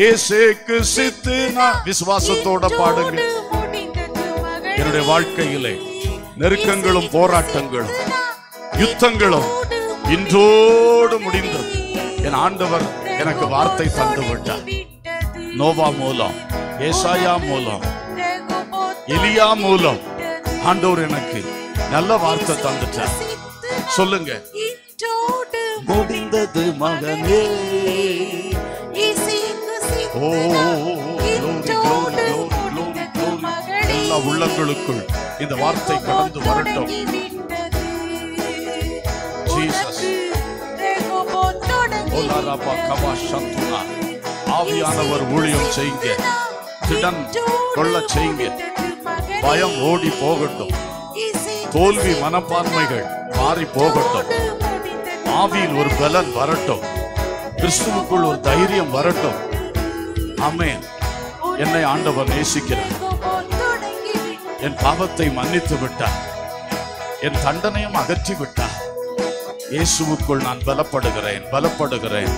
Speaker 1: இயேசுக்கு சித்துனா விசுவாசத்தோட பாடுங்க என்னுடைய வாழ்க்கையிலே நெருக்கங்களும் போராட்டங்களும் யுத்தங்களும் இன்றோடு முடிந்தது. என் ஆண்டவர் எனக்கு வார்த்தை தந்து விட்டார் நோவா மூலம் ஏசாயா மூலம் எலியா மூலம் ஆண்டவர் எனக்கு நல்ல வார்த்தை தந்துட்டார். சொல்லுங்க. முடிந்தது மகனே. ஓ. எல்லா உள்ளங்களுக்குள் இந்த வார்த்தை கடந்து வரட்டும். ஆவியானவர் ஊழியம் செய்யுங்க. திடன் கொள்ள செய்யுங்க. பயம் ஓடி போகட்டும். தோல்வி மனப்பான்மைகள் மாறி போகட்டும் ஆவியில் ஒரு பலன் வரட்டும். கிறிஸ்துவுக்குள் ஒரு தைரியம் வரட்டும். அமேன் என்னை ஆண்டவர் நேசிக்கிறார். என் பாவத்தை மன்னித்து விட்டார். என் தண்டனையும் அகற்றி விட்டார். இயேசுவுக்குள் நான் பலப்படுகிறேன் பலப்படுகிறேன்.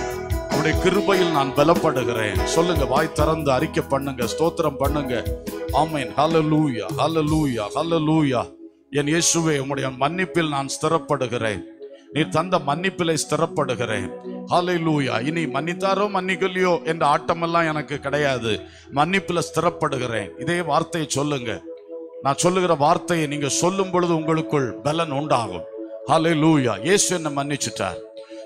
Speaker 1: உடைய கிருபையில் நான் பலப்படுகிறேன். சொல்லுங்க வாய் திறந்து அறிக்கை பண்ணுங்க ஸ்தோத்திரம் பண்ணுங்க. ஆமென். லூயா ஹalleluya லூயா என் இயேசுவே உம்முடைய மன்னிப்பில் நான் ஸ்திரப்படுகிறேன். நீ தந்த மன்னிப்பிலை ஸ்திரப்படுகிறேன். ஹாலை லூயா இனி மன்னித்தாரோ மன்னிக்கலையோ என்ற ஆட்டமெல்லாம் எனக்கு கிடையாது. மன்னிப்பில் ஸ்திரப்படுகிறேன். இதே வார்த்தையை சொல்லுங்க. நான் சொல்லுகிற வார்த்தையை நீங்க சொல்லும் பொழுது உங்களுக்குள் பலன் உண்டாகும். ஹாலை லூயா இயேசு என்னை மன்னிச்சுட்டார்.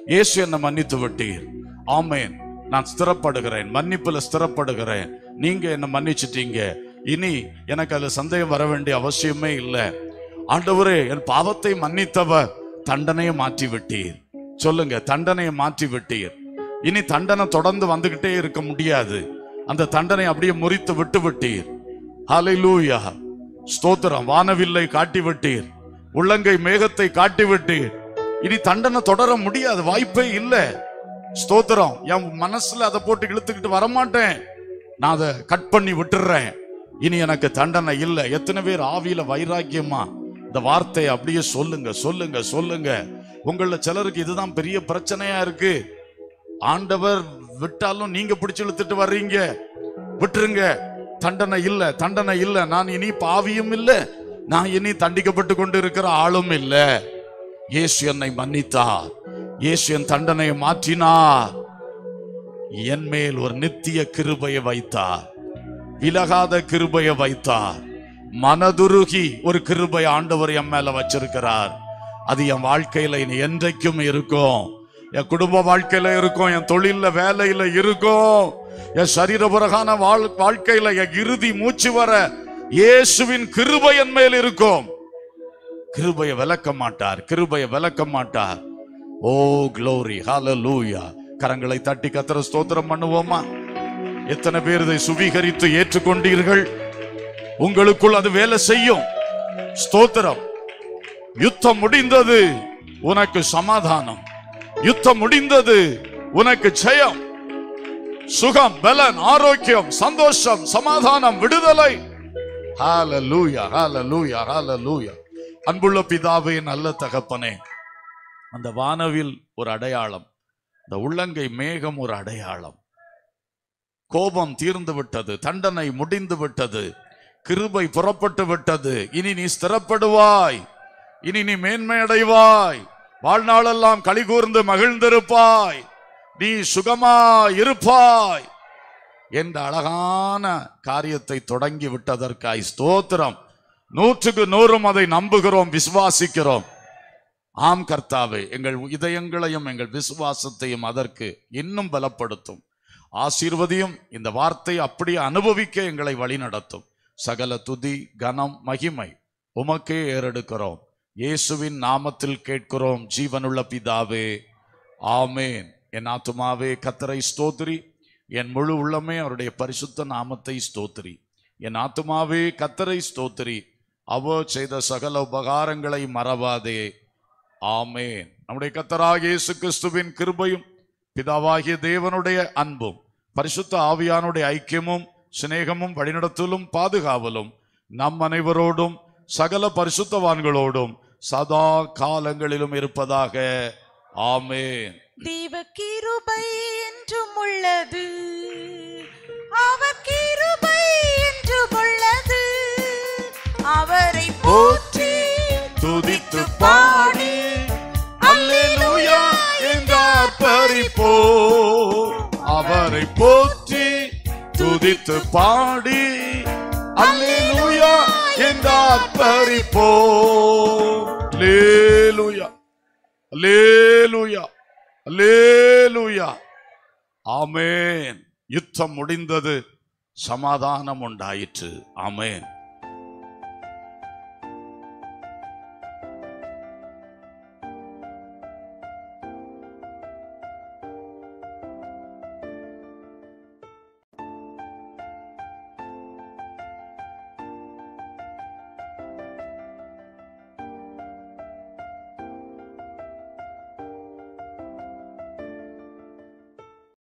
Speaker 1: இயேசு என்னை மன்னித்து விட்டீர். ஆமேன். நான் ஸ்திரப்படுகிறேன். மன்னிப்பில் ஸ்திரப்படுகிறேன். நீங்க என்னை மன்னிச்சிட்டீங்க. இனி எனக்கு அதில் சந்தேகம் வர வேண்டிய அவசியமே இல்லை. ஆண்டவரே என் பாவத்தை மன்னித்தவர். தண்டனையை மாற்றி விட்டீர் சொல்லுங்க தண்டனையை மாற்றி விட்டீர் இனி தண்டனை தொடர்ந்து வந்துகிட்டே இருக்க முடியாது. அந்த தண்டனை அப்படியே முறித்து விட்டு விட்டீர். ஹalleluya ஸ்தோத்திரம். வானவில்லை காட்டி விட்டீர். உள்ளங்கை மேகத்தை காட்டி விட்டீர். இனி தண்டனை தொடர முடியாது வாய்ப்பே இல்லை. ஸ்தோத்திரம். என் மனசுல அதை போட்டு இழுத்துக்கிட்டு வரமாட்டேன். நான் அதை கட் பண்ணி விட்டுறேன். இனி எனக்கு தண்டனை இல்லை. எத்தனை பேர் ஆவியில வைராக்கியமா? இந்த வார்த்தையை அப்படியே சொல்லுங்க சொல்லுங்க சொல்லுங்க. உங்கள சிலருக்கு இதுதான் பெரிய பிரச்சனையா இருக்கு. ஆண்டவர் விட்டாலும் நீங்க பிடிச்சு இழுத்துட்டு வர்றீங்க. விட்டுருங்க. தண்டனை இல்ல தண்டனை இல்ல. நான் இனி பாவியும் இல்ல. நான் இனி தண்டிக்கப்பட்டு கொண்டு இருக்கிற ஆளும் இல்ல. இயேசு என்னை மன்னித்தார். இயேசு என் தண்டனையை மாற்றினார். என் மேல் ஒரு நித்திய கிருபையை வைத்தார். விலகாத கிருபையை வைத்தார். மனதுருகி ஒரு கிருபை ஆண்டவர் என் மேல வச்சிருக்கிறார். அது என் வாழ்க்கையில இனி என்றைக்கும் இருக்கும். என் குடும்ப வாழ்க்கையில இருக்கும் என் தொழில வேலையில இருக்கும். என் சரீரபுரகான வாழ் வாழ்க்கையில என் இறுதி மூச்சு வர இயேசுவின் கிருபை என் மேல் இருக்கும். கிருபையை விளக்க மாட்டார் கிருபையை விளக்க மாட்டார். ஓ க்ளோரி ஹalleluya கரங்களை தட்டி கத்திர ஸ்தோத்திரம் பண்ணுவோமா? எத்தனை பேர் இதை சுவீகரித்து ஏற்றுக்கொண்டீர்கள்? உங்களுக்குள் அது வேலை செய்யும். ஸ்தோத்திரம். யுத்தம் முடிந்தது உனக்கு சமாதானம். யுத்தம் முடிந்தது உனக்கு ஜெயம். சுகம் பலன் ஆரோக்கியம் சந்தோஷம் சமாதானம் விடுதலை. அன்புள்ள பிதாவே நல்ல தகப்பனே அந்த வானவில் ஒரு அடையாளம். இந்த உள்ளங்கை மேகம் ஒரு அடையாளம். கோபம் தீர்ந்து விட்டது தண்டனை முடிந்து விட்டது. கிருபை புறப்பட்டு விட்டது. இனி நீ ஸ்திரப்படுவாய். இனி நீ மேன்மை அடைவாய் வாழ்நாளெல்லாம் களி கூர்ந்து மகிழ்ந்திருப்பாய். நீ சுகமா இருப்பாய் என்ற அழகான காரியத்தை தொடங்கி விட்டதற்காய் ஸ்தோத்திரம். நூற்றுக்கு நூறும் அதை நம்புகிறோம் விசுவாசிக்கிறோம். ஆம் கர்த்தாவே எங்கள் இதயங்களையும் எங்கள் விசுவாசத்தையும் அதற்கு இன்னும் பலப்படுத்தும். ஆசீர்வதியும் இந்த வார்த்தை அப்படியே அனுபவிக்க எங்களை வழிநடத்தும். சகல துதி கனம் மகிமை உமக்கே ஏறெடுக்கிறோம். இயேசுவின் நாமத்தில் கேட்கிறோம் ஜீவனுள்ள பிதாவே. ஆமேன். என் ஆத்துமாவே கத்தரை ஸ்தோத்திரி. என் முழு உள்ளமே அவருடைய பரிசுத்த நாமத்தை ஸ்தோத்திரி. என் ஆத்துமாவே கத்தரை ஸ்தோத்திரி. அவோ செய்த சகல உபகாரங்களை மறவாதே. ஆமேன். நம்முடைய கத்தராக இயேசு கிறிஸ்துவின் கிருபையும் பிதாவாகிய தேவனுடைய அன்பும் பரிசுத்த ஆவியானுடைய ஐக்கியமும் சிநேகமும் வழிநடத்தலும் பாதுகாவலும் நம் அனைவரோடும் சகல பரிசுத்தவான்களோடும் சதா காலங்களிலும் இருப்பதாக ஆமேன்
Speaker 3: தேவ கிருபை என்றும் உள்ளது அவர் கிருபை என்றும் உள்ளது அவரை போற்றி
Speaker 1: துதித்து பாடி அல்லேலூயா என்றார் பறிப்போ அவரை போற்றி துதித்து பாடி. அல்லேலூயா என்றார் பறிப்போ லேலுயா லேலுயா லேலுயா ஆமேன். யுத்தம் முடிந்தது சமாதானம் உண்டாயிற்று. ஆமேன்.